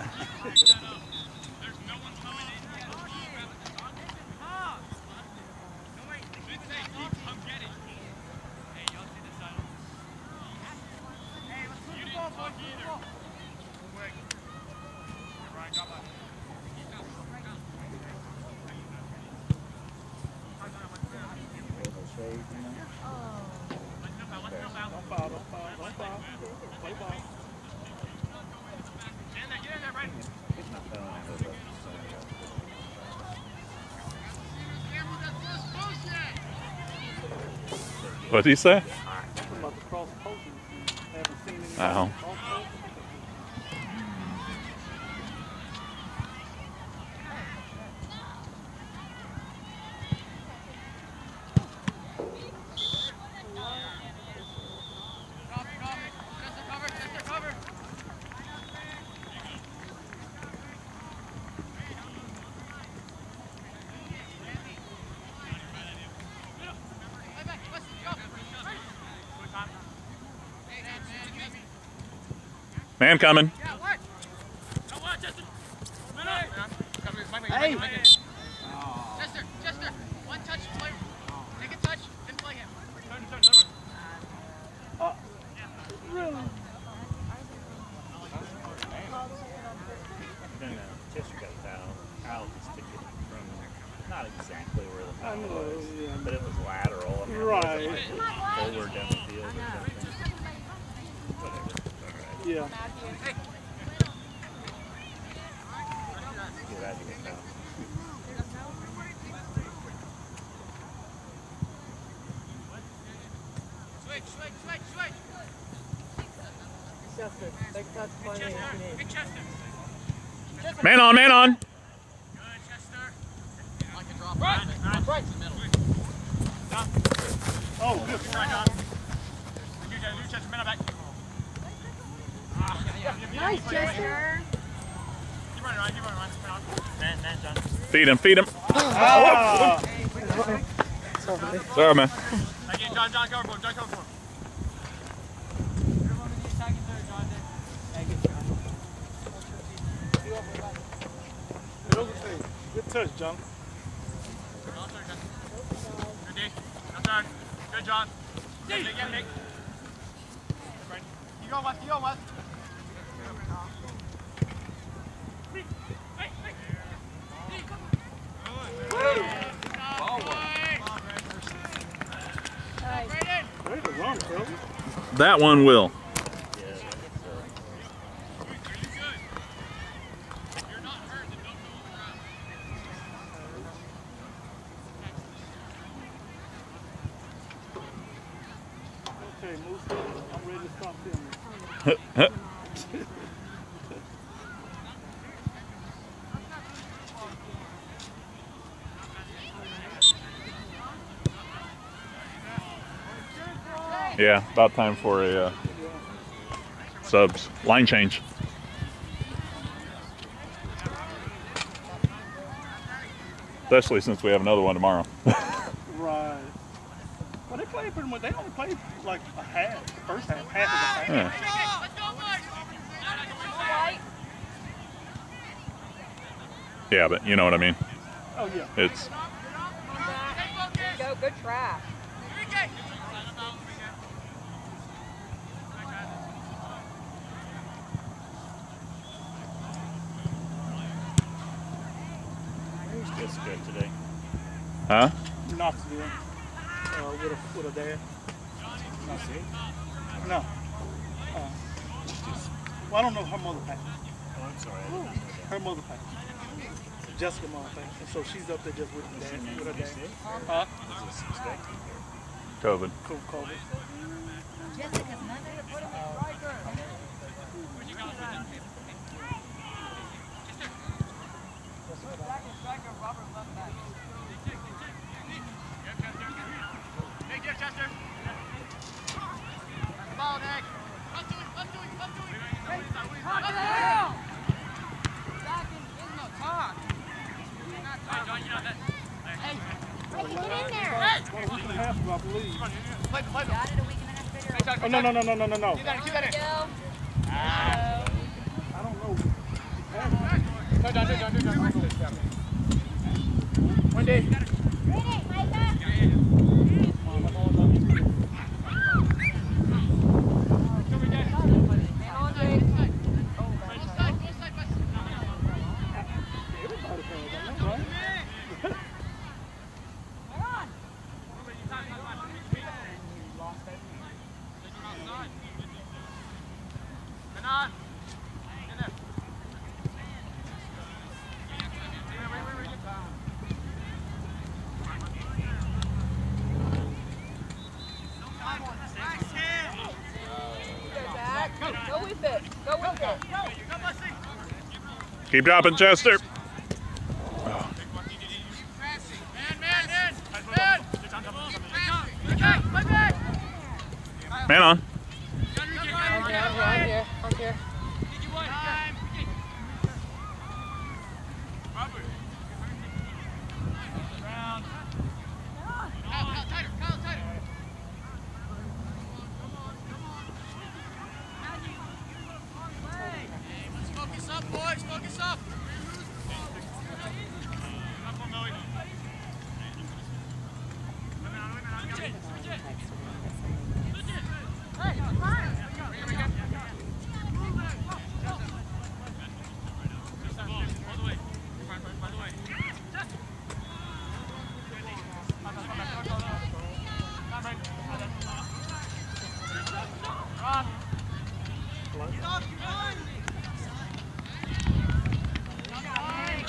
Don't foul, don't foul, don't foul. Play ball. What did he say? Talking about the cross post. Haven't seen any Oh. cross post. Man coming. Hey. Chester, Chester, one touch, play. Take a touch, then play him. Really? No, no. Chester got a foul. Kyle just took it from not exactly where the I foul know, was, yeah. but it was lateral. I mean, it Right. wasn't like forward down the field or something. Whatever. All right. Yeah. Get out of here, foul. Switch, switch, switch, switch. Chester, take a touch, play me if you need. Big Chester. Man on, man on. Good, Like. Right. Right. right. Oh, good. Right, Don. You, you, Chester, man, back. Nice, Chester. Keep running, Ryan. Keep running, Ryan. Man, man, John. Feed him, feed him. Ah! Sorry, man. Again, John, John, cover for him. John, cover for him. John. Good. Good. That one will. Okay, move forward. I'm ready to stop filming. Yeah, about time for a uh, subs line change. Especially since we have another one tomorrow. Right. Well, they play pretty much. They only play like a half, first half, half of the half. Yeah. Yeah, but you know what I mean. Oh yeah. It's Go, good trap. Who's Jessica today? huh? Knoxville. Uh, with a with a dad. No. Uh, well, I don't know her mother passed. Oh, I'm sorry. I didn't know that. Her mother passed. Jessica mother passed, and so she's up there just with her dad. With her dad. Sick? Huh? Is? COVID. Cool, COVID. Jessica's mother. Nick, Nick, Chester. Ball, Nick. Up to it, up to it, up to it. Up to it. Hey, John, you know that. Ricky, get in there. About a week and a half ago, I believe. Play, play. Got it a week and a half later. Hey, Chester, Oh no no no no no no no. Keep that in, keep that in. Go. I don't know. Go, John, go, John, go, John. Wendy. Ready, Micah? Everybody playing, I know, right? Come on. In there. Go, Zach. Go with it. Go with it. Keep dropping, Chester. Man, man, man. Man. Okay, play back. Man on. I'm here, I'm here, I'm here. Focus up, boys. Focus up.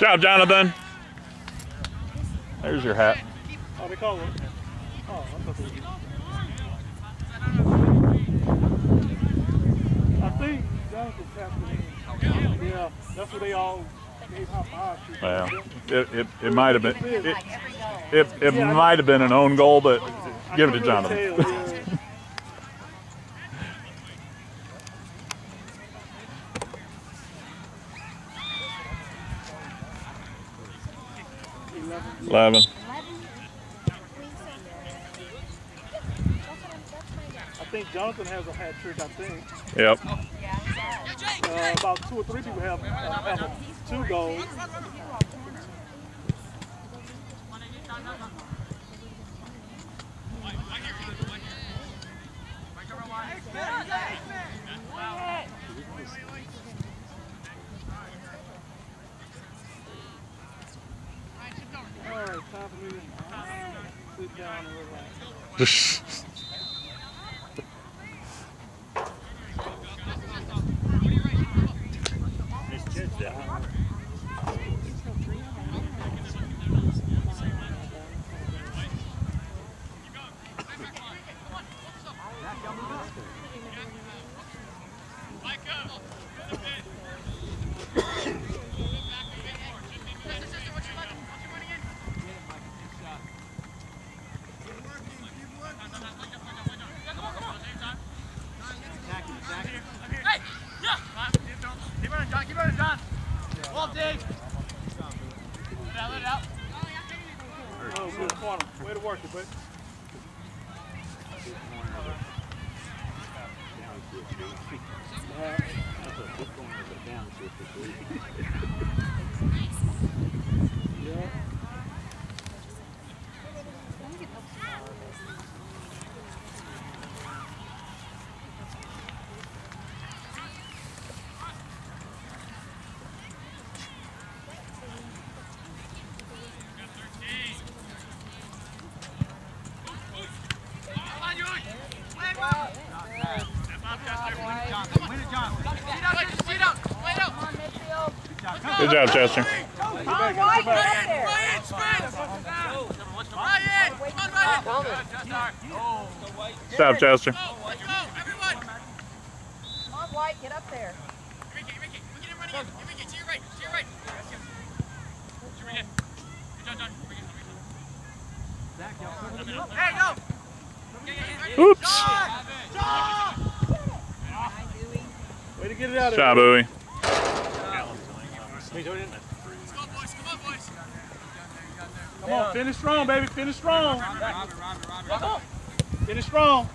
Good job, Jonathan. There's your hat. Oh, they call it. Oh, I think Jonathan tapped it in. Yeah, that's what they all gave high five. Well, it, it, it might have been it, it, it might have been an own goal, but give it to Jonathan. Miss Kids, yeah. Good job, Chester. Stop, Chester. Finish strong. Finish strong.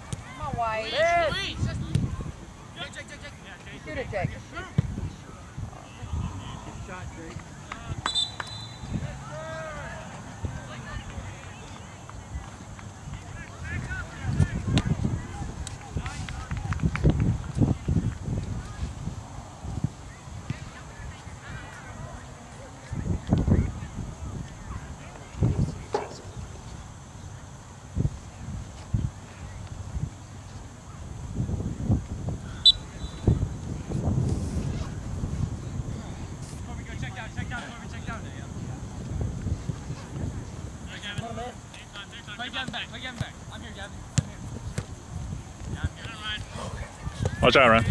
Watch out, Ryan.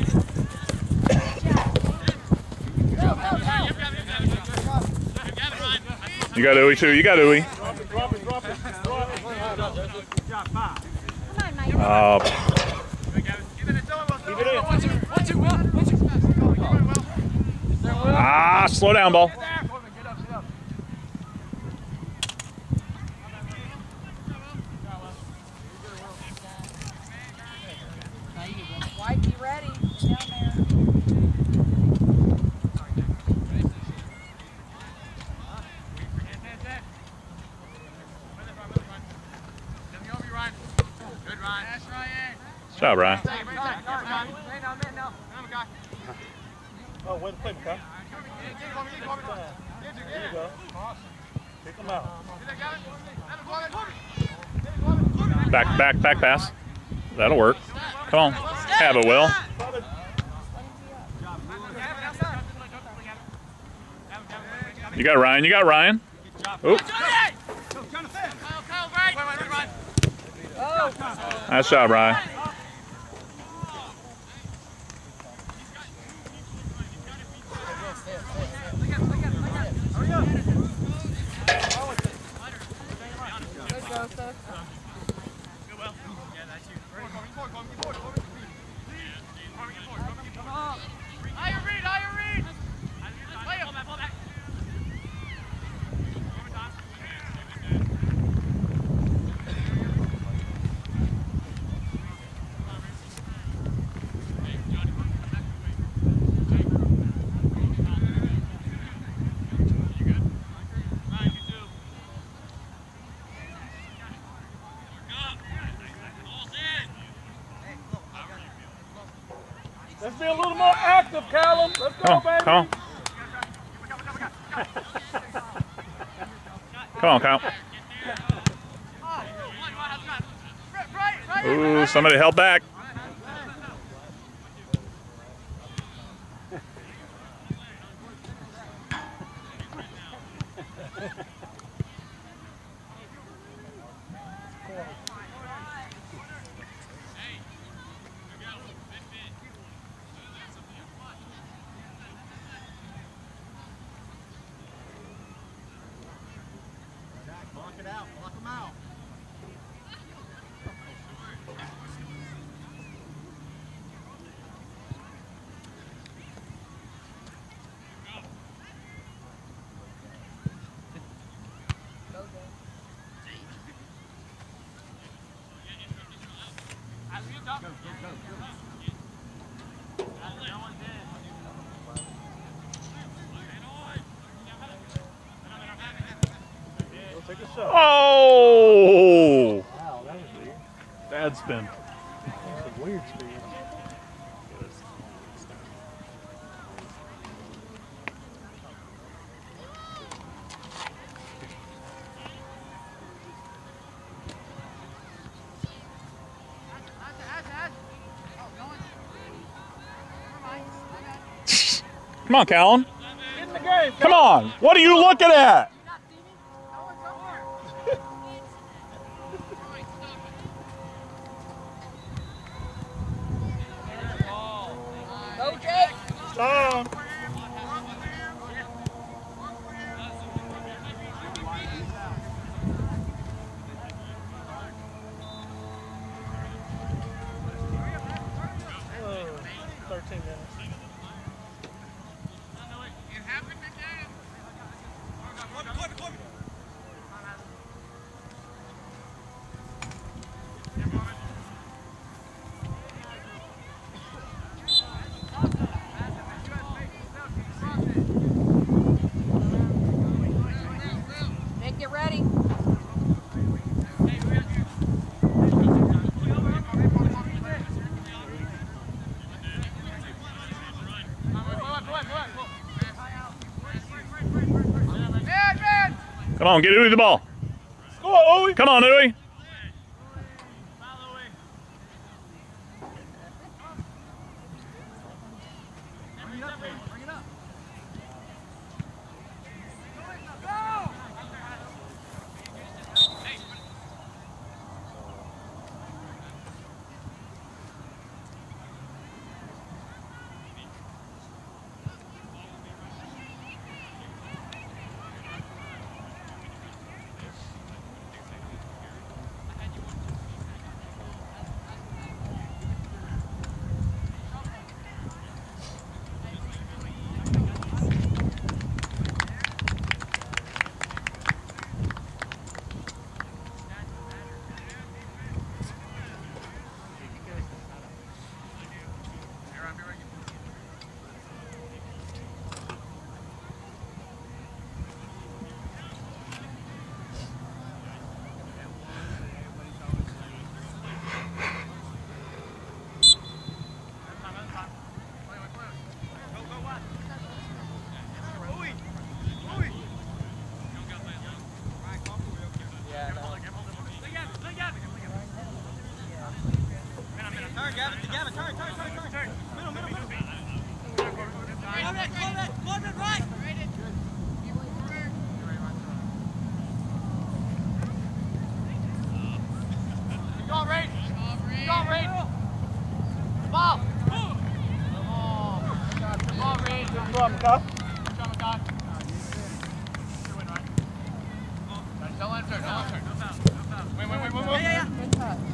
You got Uwe too. You got Uwe. Oh. Ah. ah, slow down, ball. job, Ryan. Oh, way to play, McCall. Back, back, back pass. That'll work. Come on. Have it, Will. You got Ryan. You got Ryan. Oop. Nice job, Ryan. Somebody held back. We'll take a shot. Oh! Wow, that was weird. Bad spin. That's a weird speed. Come on, Callan. Get in the game. Come on. What are you looking at? Go, Jake. Down. Oh, 13 minutes. Jake, get ready. Come on, get Uwe the ball. On, Owie. Come on, Uwe.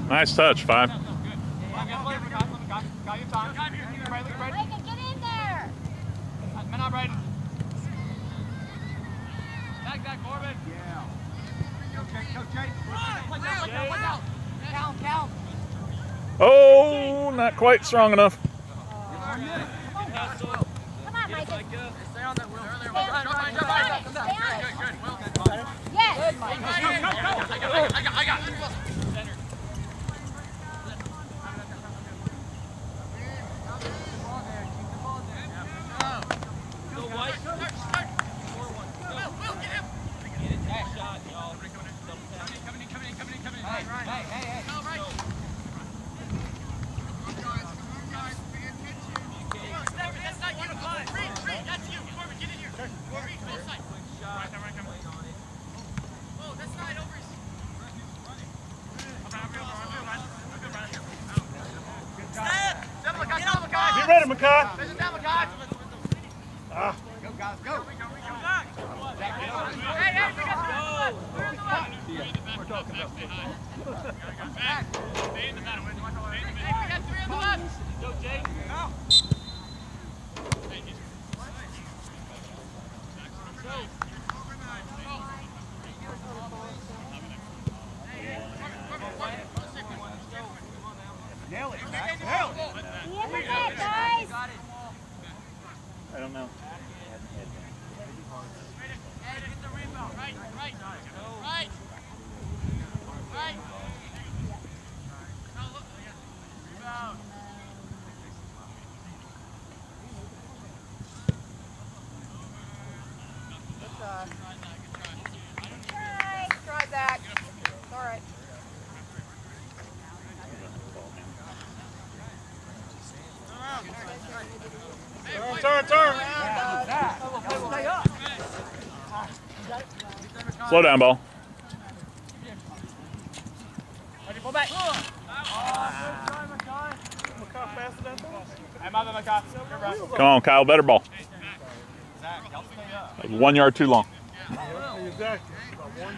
Nice touch, five. Get play, McCoy. McCoy. Got your time. Look at Brady, look at Brady. Reagan, get in there. Man up, Brayden. Back, back, Corbin. Count, count. Oh, not quite strong enough. Come on, Micah. Stay on that wheel. Stay on it. Stay on it. Stay on it. Good, good. Well, Yes. I got, I got, I got, I got. Center. Get ready, Makai. Ah. I don't know. Try, Zach. It's all right. Turn, turn, turn. Slow down, ball. Pull back. Come on, Kyle. Better ball. One yard too long. Exactly. About one.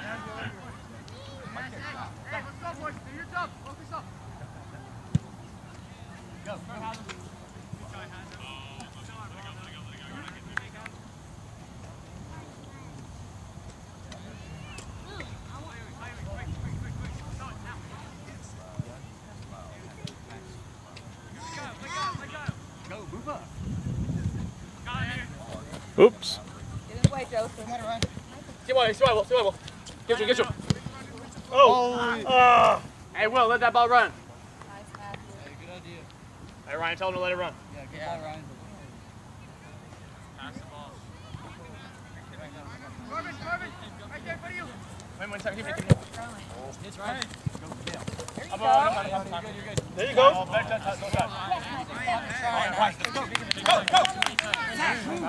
Oops. Get in the way, Joseph. See what, see what, see what. Get you, get you. Oh. Ah. Hey, Will, let that ball run. Nice, Matthew. Hey, good idea. Hey Ryan, tell him to let it run. Yeah, good yeah. ball, Ryan. Pass the ball. Corbin, Corbin, right there for you. Wait one second. Keep it, keep it. It's right. There you go. There you go. Back touch, touch, touch.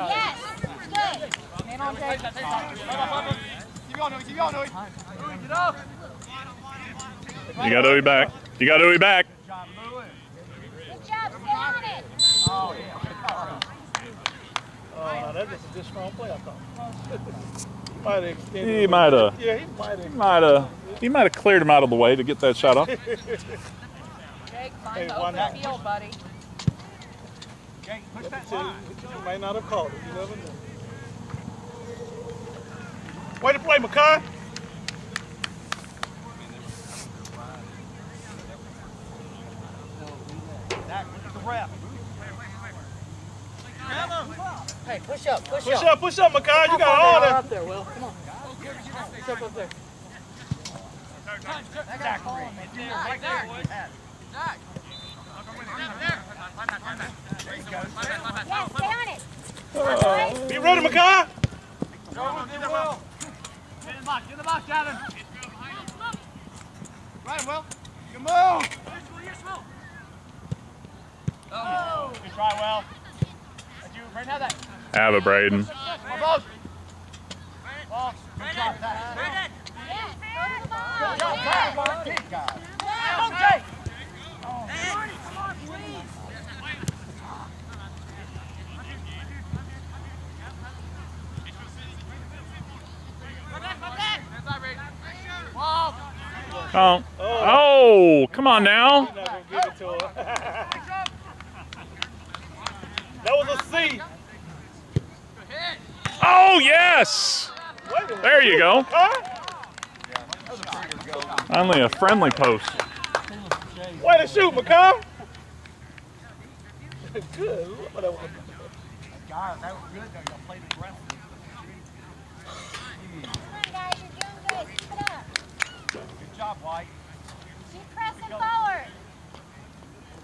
Yes. Good. Man on Jake. Keep going, Keep going, Louis. Louis, get up. You got Owie back. You got Owie back. Good job. Stay on it. Oh, that's a good strong play, I thought. he might have extended. He might have. Yeah, he might have. Might have. He might have cleared him out of the way to get that shot off. Jake, Hey, find the why open not? field, buddy. He might not have called it. You never know. Way to play, Makai. Hey, push up, push, Push up. up, push up, Makai. You got all that. up there, Will. Come on. Push up up there. Yes, stay on it. Be ready, Makai. Get in the box, get in the box, Gavin. Right, Will. Good move. Good try, Will. That's you. Right now, that. Have it, Braden. More balls. Ball. Good shot, Pat. Yes, go to the ball. Yes. Go, Jake. Ball. Oh. Oh, come on now. Not gonna give it to her. That was a C. Oh, yes. Wait a minute. There you go. Makai. Finally a friendly post. Way to shoot, Makai. Good. Lord, that was Guys, that was good though. Y'all played it rest. Come on, guys, you're doing good. Keep it up. Good job, White. Keep pressing forward.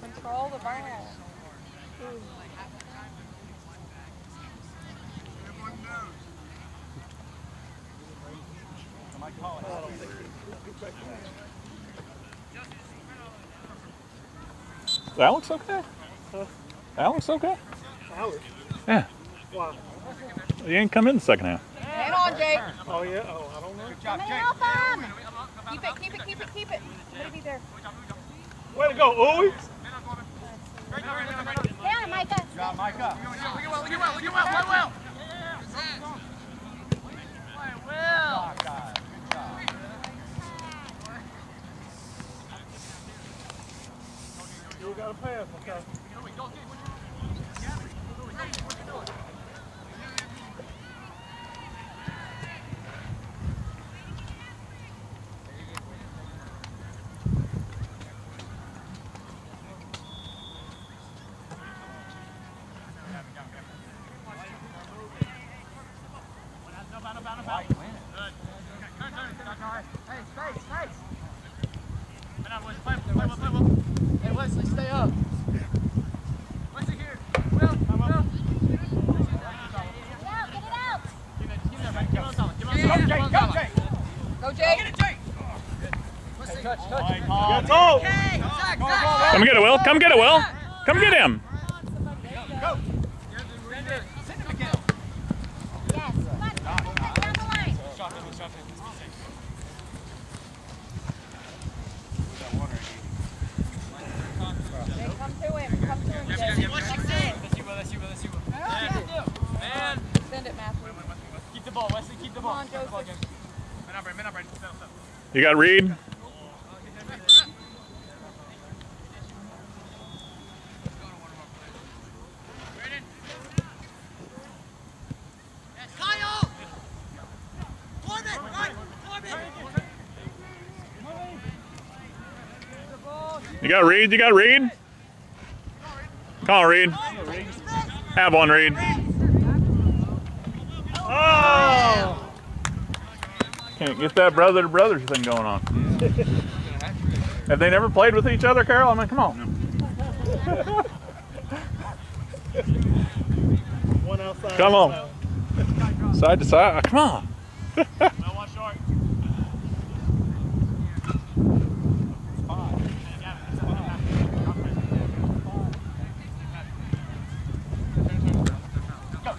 Control the ball. That looks okay? Huh? looks okay? Alex? Yeah. Wow. He ain't come in the second half. Hang on, Jake. Oh, yeah? Oh, I don't know. Good job, Jake. Help him. Keep it, keep it, keep it, keep it. Way to be there. Way to go, Uwe. Down, Micah. Good job, Micah. Look at Will, look at Will, look at Will, play Will. Play Will. You got a pass, okay? Hey, Wesley, stay up. Wesley here. Will, Will. Go, Jake, go, Jake. Go, Jake. Touch, touch. Got told. Come get it, Will. Come get him. Jake, come to him. Come to him, Jake. That's you, Will, that's you, Will, that's you, Will. Man. Send it, Matthew. Keep the ball, Wesley, keep the ball. on, Keep the ball, Joseph. James. Man up, man up, man up. You got Reed? You got Reed? You got Reed? Come on, Reed. Have one, Reed. Oh. Can't get that brother to brother thing going on. Have they never played with each other, Carol? I mean, come on. One outside. Come on. Side to side. Come on. No one short.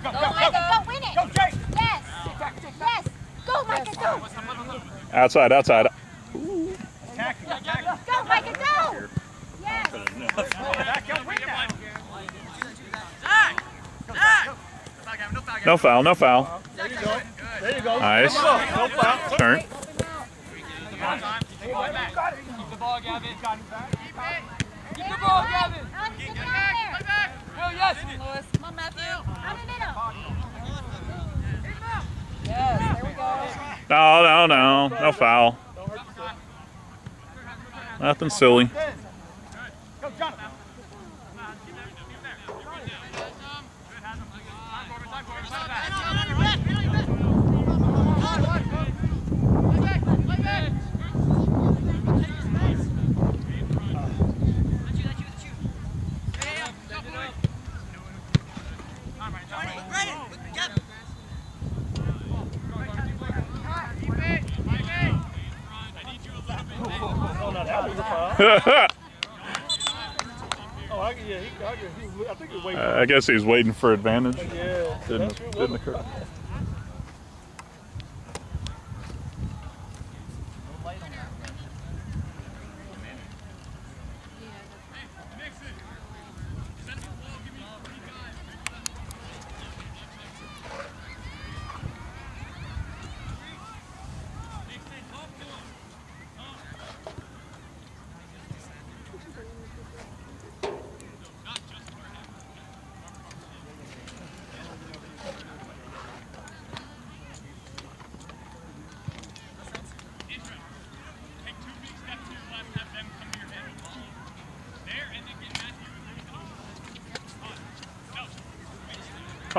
Go, Micah. Go, win it. Go, Jake. Yes. Yes. Go, Micah, go. Outside, outside. Attack, attack. Go, Micah, go. Yes. Attack, go, win that. No foul, no foul. There you go. There you go. Nice. No foul. Turn. Keep the ball, back. Keep the ball, Gavin. Keep the ball, Gavin. Alex, get down there. Will, yes. Lewis. Come on, Matthew. Out in the middle. No, no, no. No foul. Nothing silly. Go, Jonathan. Oh, no, that was a foul. Oh, I, yeah, he, I, he, I think he was waiting. I guess he's waiting for advantage. yeah. Didn't, didn't occur.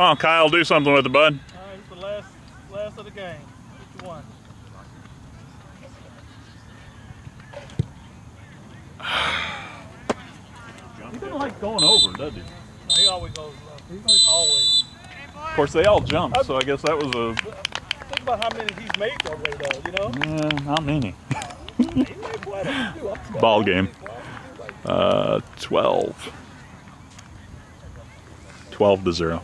Come on, Kyle, do something with it, bud. All right, it's the last, last of the game. Which one? He doesn't like going over, does he? No, he always goes low. Always. Of course, they all jump, so I guess that was a Think about how many he's made already, though, you know? eh, not many. He made quite a few. I'm surprised Ball game. quite a few, like Uh, 12. 12 to 0.